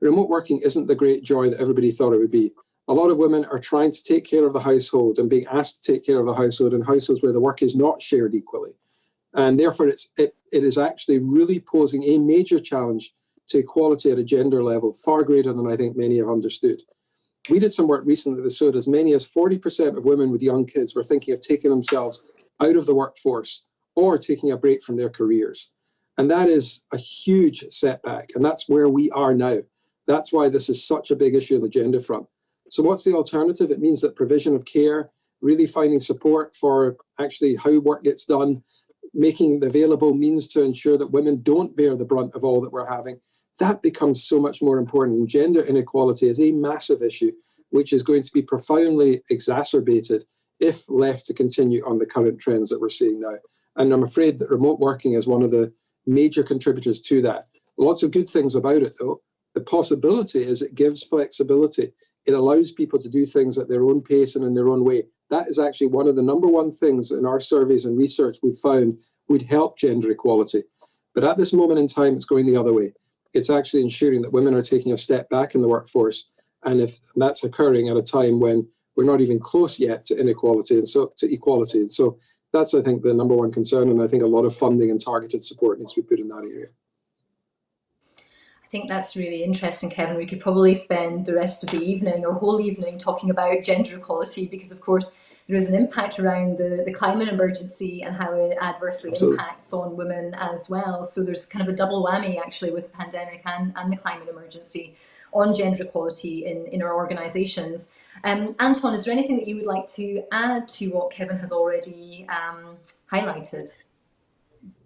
Remote working isn't the great joy that everybody thought it would be. a lot of women are trying to take care of the household and being asked to take care of the household in households where the work is not shared equally. And therefore, it's, it, it is actually really posing a major challenge to equality at a gender level, far greater than I think many have understood. We did some work recently that showed as many as 40% of women with young kids were thinking of taking themselves out of the workforce or taking a break from their careers. And that is a huge setback. And that's where we are now. That's why this is such a big issue on the gender front. So, what's the alternative? It means that provision of care, really finding support for actually how work gets done, making available means to ensure that women don't bear the brunt of all that we're having. That becomes so much more important. And gender inequality is a massive issue, which is going to be profoundly exacerbated if left to continue on the current trends that we're seeing now. And I'm afraid that remote working is one of the major contributors to that. Lots of good things about it, though. The possibility is it gives flexibility. It allows people to do things at their own pace and in their own way. That is actually one of the number one things in our surveys and research we've found would help gender equality. But at this moment in time, it's going the other way. It's actually ensuring that women are taking a step back in the workforce. And if that's occurring at a time when we're not even close yet to inequality and so to equality. And so that's, I think, the number one concern. And I think a lot of funding and targeted support needs to be put in that area. I think that's really interesting, Kevin. We could probably spend the rest of the evening or whole evening talking about gender equality because, of course, there is an impact around the, the climate emergency and how it adversely Absolutely. impacts on women as well. So there's kind of a double whammy actually with the pandemic and, and the climate emergency on gender equality in, in our organisations. Um, Anton, is there anything that you would like to add to what Kevin has already um, highlighted?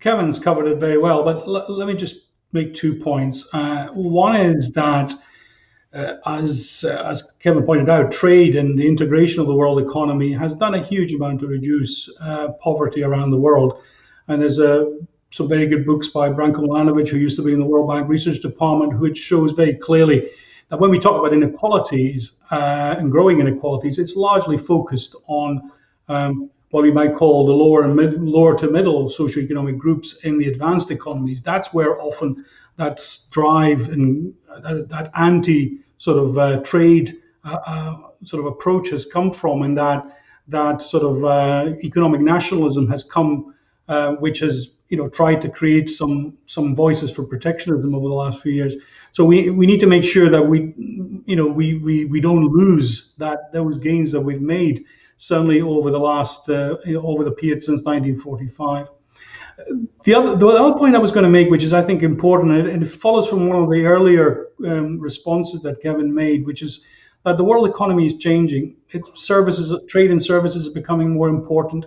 Kevin's covered it very well, but l- let me just make two points. Uh, one is that uh, as uh, as Kevin pointed out, trade and the integration of the world economy has done a huge amount to reduce uh, poverty around the world. And there's a some very good books by Branko Milanovic, who used to be in the World Bank Research Department, which shows very clearly that when we talk about inequalities uh, and growing inequalities, it's largely focused on um, what we might call the lower and mid, lower to middle socioeconomic groups in the advanced economies. That's where often that drive and uh, that anti sort of uh, trade uh, uh, sort of approach has come from, and that that sort of uh, economic nationalism has come, which has you know tried to create some some voices for protectionism over the last few years. So we we need to make sure that we you know we we, we don't lose that those gains that we've made certainly over the last uh, over the period since 1945. The other the other point I was going to make, which is I think important, and it follows from one of the earlier um, responses that Kevin made, which is that the world economy is changing. It, services, trade and services are becoming more important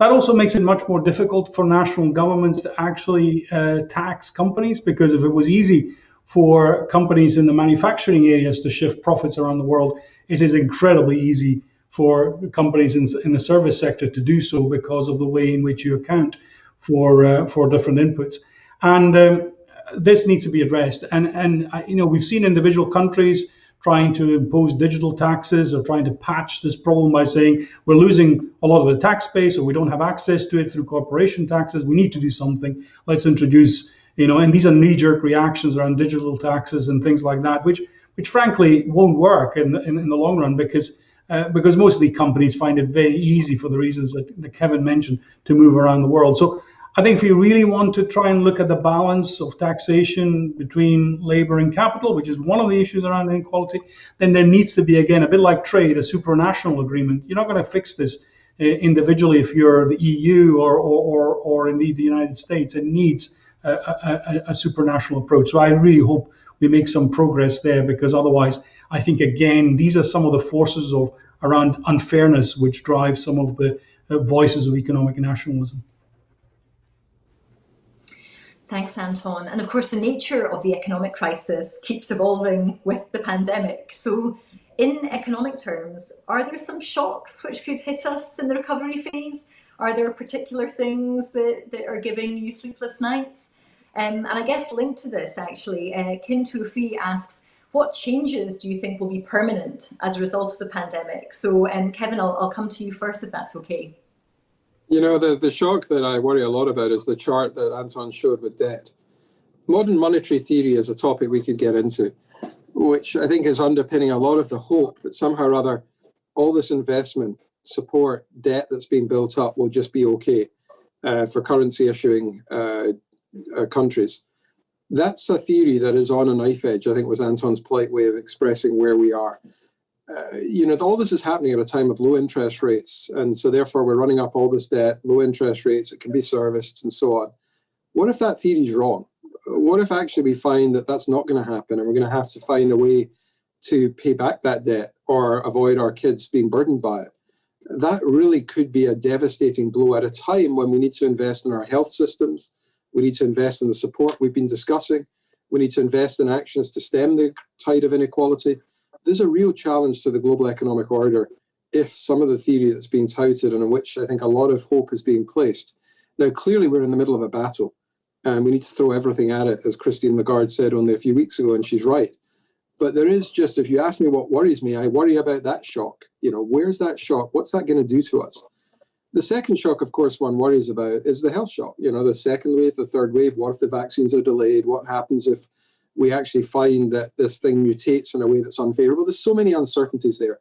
that also makes it much more difficult for national governments to actually uh, tax companies because if it was easy for companies in the manufacturing areas to shift profits around the world, it is incredibly easy for companies in, in the service sector to do so because of the way in which you account for uh, for different inputs. And um, this needs to be addressed. And and you know we've seen individual countries trying to impose digital taxes or trying to patch this problem by saying we're losing a lot of the tax base or we don't have access to it through corporation taxes. We need to do something. Let's introduce, you know, and these are knee-jerk reactions around digital taxes and things like that, which which frankly won't work in in, in the long run because uh, because most of the companies find it very easy for the reasons that, that Kevin mentioned to move around the world. So I think if you really want to try and look at the balance of taxation between labor and capital, which is one of the issues around inequality, then there needs to be, again, a bit like trade, a supranational agreement. You're not going to fix this uh, individually if you're the EU or, or, or, or indeed the United States. It needs a, a, a supranational approach. So I really hope we make some progress there because otherwise, I think, again, these are some of the forces of around unfairness which drive some of the uh, voices of economic nationalism. Thanks, Anton. And of course, the nature of the economic crisis keeps evolving with the pandemic. So, in economic terms, are there some shocks which could hit us in the recovery phase? Are there particular things that, that are giving you sleepless nights? Um, and I guess linked to this, actually, uh, Kin Tu Fi asks, what changes do you think will be permanent as a result of the pandemic? So, um, Kevin, I'll, I'll come to you first if that's okay. You know, the, the shock that I worry a lot about is the chart that Anton showed with debt. Modern monetary theory is a topic we could get into. which I think is underpinning a lot of the hope that somehow or other all this investment, support, debt that's being built up will just be okay uh, for currency issuing uh, uh, countries. That's a theory that is on a knife edge, I think was Anton's polite way of expressing where we are. Uh, you know, all this is happening at a time of low interest rates. And so therefore we're running up all this debt, low interest rates, it can be serviced and so on. What if that theory is wrong? What if actually we find that that's not going to happen and we're going to have to find a way to pay back that debt or avoid our kids being burdened by it? That really could be a devastating blow at a time when we need to invest in our health systems. We need to invest in the support we've been discussing. We need to invest in actions to stem the tide of inequality there's a real challenge to the global economic order if some of the theory that's being touted and in which I think a lot of hope is being placed. Now, clearly, we're in the middle of a battle and we need to throw everything at it, as Christine Lagarde said only a few weeks ago, and she's right. But there is just, if you ask me what worries me, I worry about that shock. You know, where's that shock? What's that going to do to us? The second shock, of course, one worries about is the health shock. You know, the second wave, the third wave. What if the vaccines are delayed? What happens if we actually find that this thing mutates in a way that's unfavorable. There's so many uncertainties there.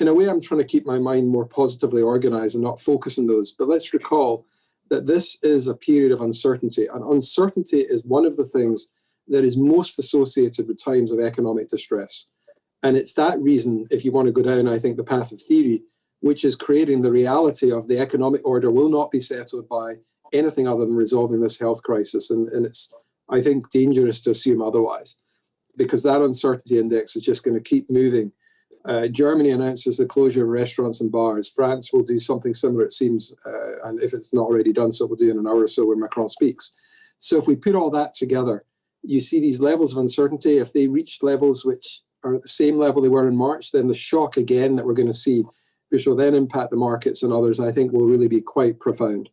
In a way, I'm trying to keep my mind more positively organized and not focus on those. But let's recall that this is a period of uncertainty, and uncertainty is one of the things that is most associated with times of economic distress. And it's that reason, if you want to go down, I think, the path of theory, which is creating the reality of the economic order will not be settled by anything other than resolving this health crisis. And, and it's I think, dangerous to assume otherwise because that uncertainty index is just going to keep moving. Uh, Germany announces the closure of restaurants and bars. France will do something similar, it seems, uh, and if it's not already done so, we'll do in an hour or so when Macron speaks. So if we put all that together, you see these levels of uncertainty. If they reach levels which are at the same level they were in March, then the shock again that we're going to see, which will then impact the markets and others, I think will really be quite profound.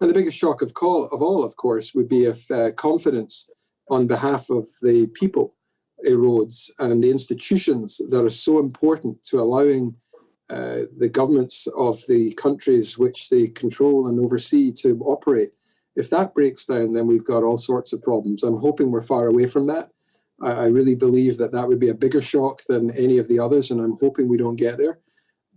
And the biggest shock of, call, of all, of course, would be if uh, confidence on behalf of the people erodes and the institutions that are so important to allowing uh, the governments of the countries which they control and oversee to operate. If that breaks down, then we've got all sorts of problems. I'm hoping we're far away from that. I, I really believe that that would be a bigger shock than any of the others, and I'm hoping we don't get there.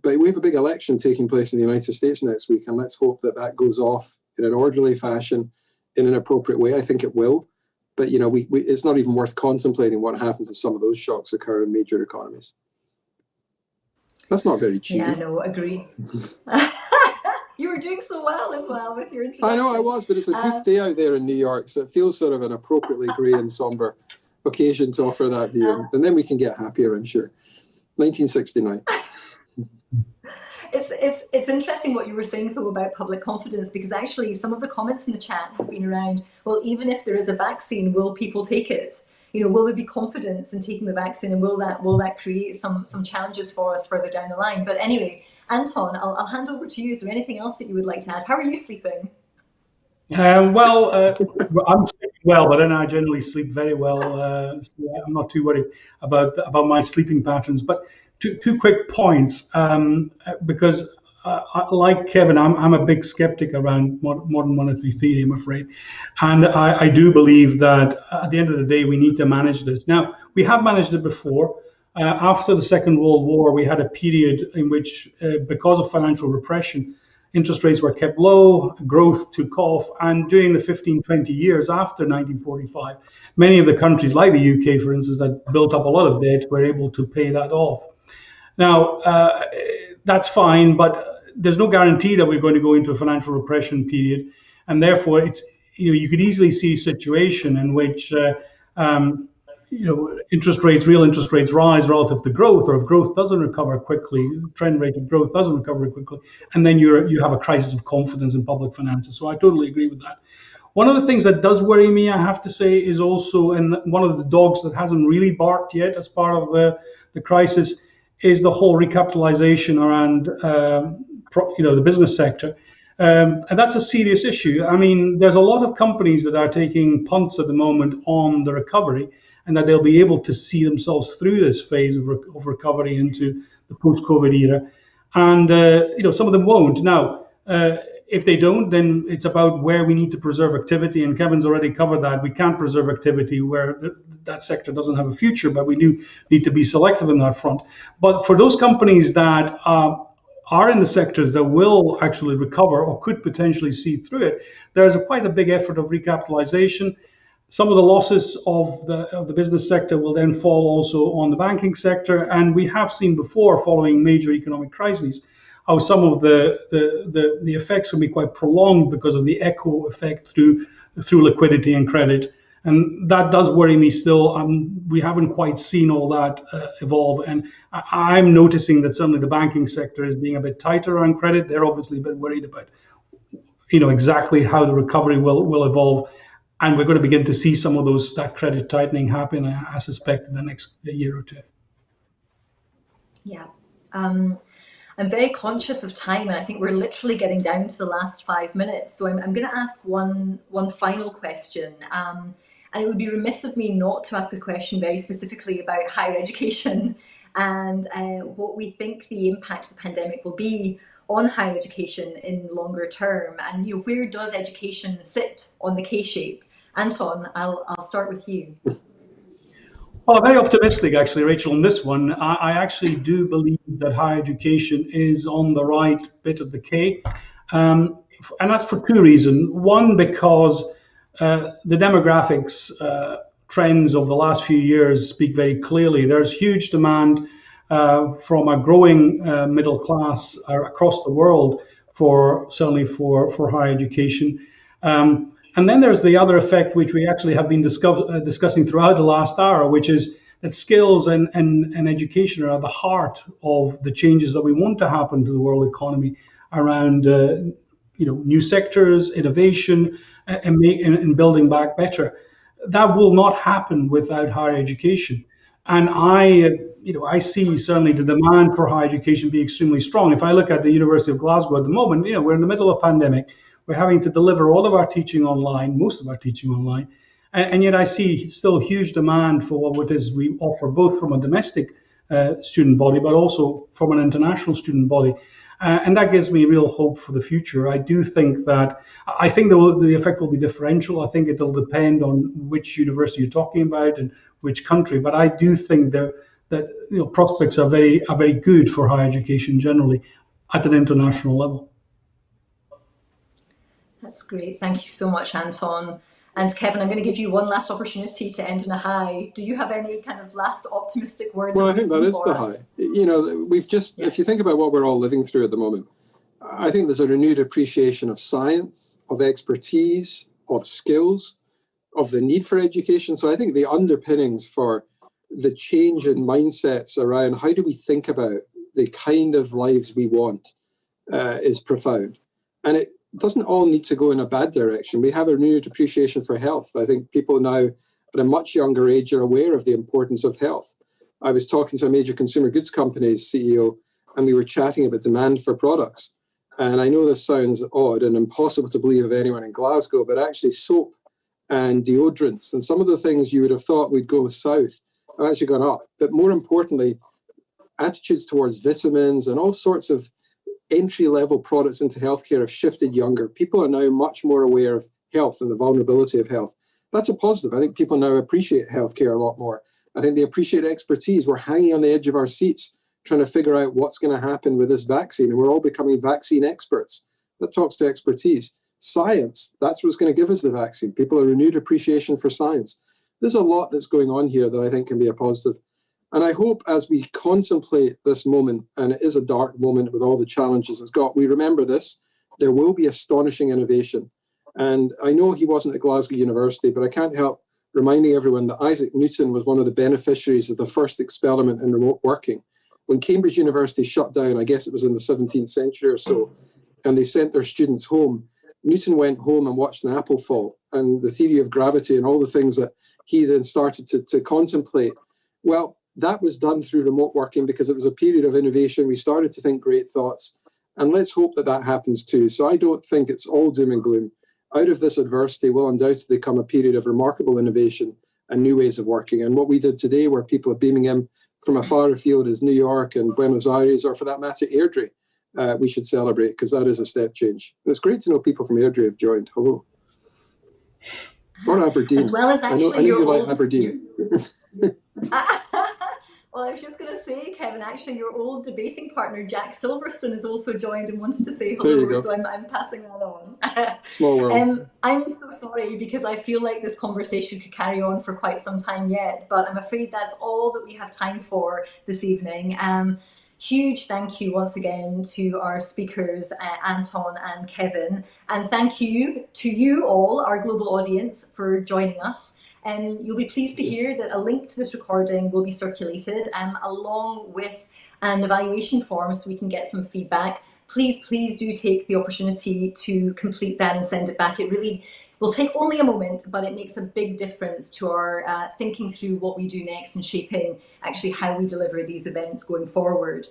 But we have a big election taking place in the United States next week, and let's hope that that goes off in an orderly fashion, in an appropriate way. I think it will. But you know, we, we it's not even worth contemplating what happens if some of those shocks occur in major economies. That's not very cheap. Yeah, I no, agree. (laughs) you were doing so well as well with your introduction. I know I was, but it's a good uh, day out there in New York, so it feels sort of an appropriately grey and somber occasion to offer that view. Uh, and then we can get happier, I'm sure. 1969 it's, it's, it's interesting what you were saying though about public confidence because actually some of the comments in the chat have been around well even if there is a vaccine will people take it you know will there be confidence in taking the vaccine and will that will that create some some challenges for us further down the line but anyway anton i'll, I'll hand over to you is there anything else that you would like to add how are you sleeping um, well, uh, (laughs) I'm well, but then I generally sleep very well. Uh, so I'm not too worried about about my sleeping patterns. But two, two quick points um, because uh, like Kevin, I'm, I'm a big skeptic around modern monetary theory, I'm afraid. And I, I, do believe that at the end of the day, we need to manage this. Now, we have managed it before. Uh, after the Second World War, we had a period in which, uh, because of financial repression, interest rates were kept low, growth took off, and during the 15, 20 years after 1945, many of the countries, like the UK, for instance, that built up a lot of debt, were able to pay that off. Now, uh, that's fine, but there's no guarantee that we're going to go into a financial repression period, and therefore, it's you know you could easily see a situation in which uh, um, you know interest rates, real interest rates, rise relative to growth, or if growth doesn't recover quickly, trend rate of growth doesn't recover quickly, and then you you have a crisis of confidence in public finances. So I totally agree with that. One of the things that does worry me, I have to say, is also, and one of the dogs that hasn't really barked yet as part of the, the crisis, is the whole recapitalization around um, pro, you know the business sector. Um, and that's a serious issue. I mean, there's a lot of companies that are taking punts at the moment on the recovery, and that they'll be able to see themselves through this phase of, re- of recovery into the post-COVID era. And uh, you know, some of them won't. Now, uh, if they don't, then it's about where we need to preserve activity. And Kevin's already covered that. We can't preserve activity where th- that sector doesn't have a future, but we do need to be selective in that front. But for those companies that uh, are in the sectors that will actually recover or could potentially see through it, there's a, quite a big effort of recapitalization. Some of the losses of the of the business sector will then fall also on the banking sector, and we have seen before, following major economic crises, how some of the, the, the, the effects can be quite prolonged because of the echo effect through through liquidity and credit. And that does worry me still. Um, we haven't quite seen all that uh, evolve. And I, am noticing that suddenly the banking sector is being a bit tighter on credit. They're obviously a bit worried about, you know, exactly how the recovery will, will evolve. And we're going to begin to see some of those that credit tightening happen, I suspect, in the next year or two. Yeah. Um, I'm very conscious of time, and I think we're literally getting down to the last five minutes. So I'm, I'm going to ask one one final question. Um, and it would be remiss of me not to ask a question very specifically about higher education (laughs) and uh, what we think the impact of the pandemic will be on higher education in longer term. And you know, where does education sit on the K-shape? Anton, I'll, I'll start with you. Well, very optimistic, actually, Rachel, on this one. I, I, actually do believe that higher education is on the right bit of the K. Um, and that's for two reasons. One, because uh, the demographics uh, trends of the last few years speak very clearly. There's huge demand uh, from a growing uh, middle class uh, across the world for certainly for, for higher education. Um, and then there's the other effect, which we actually have been discuss, uh, discussing throughout the last hour, which is that skills and, and, and education are at the heart of the changes that we want to happen to the world economy around uh, you know new sectors, innovation, and, make, and, and building back better. That will not happen without higher education. And I, you know, I see certainly the demand for higher education be extremely strong. If I look at the University of Glasgow at the moment, you know, we're in the middle of a pandemic we're having to deliver all of our teaching online, most of our teaching online, and, and yet I see still huge demand for what it is we offer, both from a domestic uh, student body, but also from an international student body. Uh, and that gives me real hope for the future. I do think that I think the, the effect will be differential. I think it'll depend on which university you're talking about and which country. But I do think that that you know prospects are very are very good for higher education generally at an international level. That's great. Thank you so much, Anton. And Kevin, I'm going to give you one last opportunity to end on a high. Do you have any kind of last optimistic words? Well, I think that is the us? high. You know, we've just, yeah. if you think about what we're all living through at the moment, I think there's a renewed appreciation of science, of expertise, of skills, of the need for education. So I think the underpinnings for the change in mindsets around how do we think about the kind of lives we want uh, is profound. And it doesn't all need to go in a bad direction. We have a renewed appreciation for health. I think people now at a much younger age are aware of the importance of health. I was talking to a major consumer goods company's CEO, and we were chatting about demand for products. And I know this sounds odd and impossible to believe of anyone in Glasgow, but actually soap and deodorants and some of the things you would have thought would go south have actually gone up. But more importantly, attitudes towards vitamins and all sorts of entry level products into healthcare have shifted younger. People are now much more aware of health and the vulnerability of health. That's a positive. I think people now appreciate healthcare a lot more. I think they appreciate expertise. We're hanging on the edge of our seats trying to figure out what's going to happen with this vaccine, and we're all becoming vaccine experts. That talks to expertise. Science, that's what's going to give us the vaccine. People a renewed appreciation for science. There's a lot that's going on here that I think can be a positive. And I hope as we contemplate this moment, and it is a dark moment with all the challenges it's got, we remember this. There will be astonishing innovation. And I know he wasn't at Glasgow University, but I can't help reminding everyone that Isaac Newton was one of the beneficiaries of the first experiment in remote working. When Cambridge University shut down, I guess it was in the 17th century or so, and they sent their students home, Newton went home and watched an apple fall and the theory of gravity and all the things that he then started to, to contemplate. Well, that was done through remote working because it was a period of innovation. We started to think great thoughts. And let's hope that that happens too. So I don't think it's all doom and gloom. Out of this adversity will undoubtedly come a period of remarkable innovation and new ways of working. And what we did today, where people are beaming in from a far afield, is New York and Buenos Aires, or for that matter, Airdrie. uh, we should celebrate because that is a step change. It's great to know people from Airdrie have joined. Hello. Or Aberdeen. As well as I actually know, I know you like Aberdeen. (laughs) well, I was just going to say, Kevin, actually, your old debating partner, Jack Silverstone, has also joined and wanted to say hello, so I'm, I'm passing that on. (laughs) Small world. Um, I'm so sorry because I feel like this conversation could carry on for quite some time yet, but I'm afraid that's all that we have time for this evening. Um, huge thank you once again to our speakers, uh, Anton and Kevin, and thank you to you all, our global audience, for joining us. Um, you'll be pleased to hear that a link to this recording will be circulated um, along with an evaluation form so we can get some feedback. Please, please do take the opportunity to complete that and send it back. It really will take only a moment, but it makes a big difference to our uh, thinking through what we do next and shaping actually how we deliver these events going forward.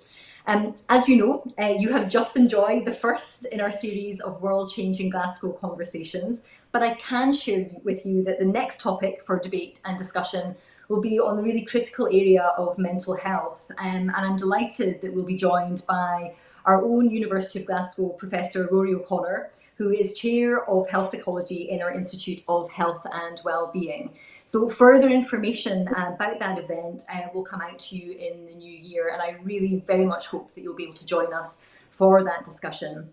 Um, as you know, uh, you have just enjoyed the first in our series of world changing Glasgow conversations, but I can share with you that the next topic for debate and discussion will be on the really critical area of mental health. Um, and I'm delighted that we'll be joined by our own University of Glasgow Professor Rory O'Connor, who is Chair of Health Psychology in our Institute of Health and Wellbeing. So further information about that event uh, will come out to you in the new year, and I really very much hope that you'll be able to join us for that discussion.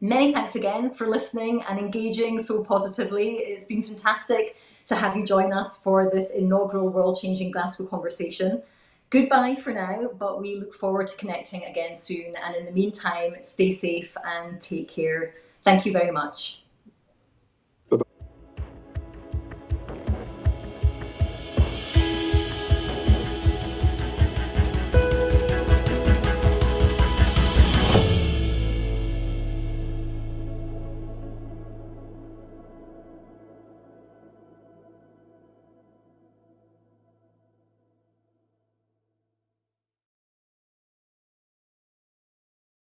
Many thanks again for listening and engaging so positively. It's been fantastic to have you join us for this inaugural World Changing Glasgow conversation. Goodbye for now, but we look forward to connecting again soon. And in the meantime, stay safe and take care. Thank you very much.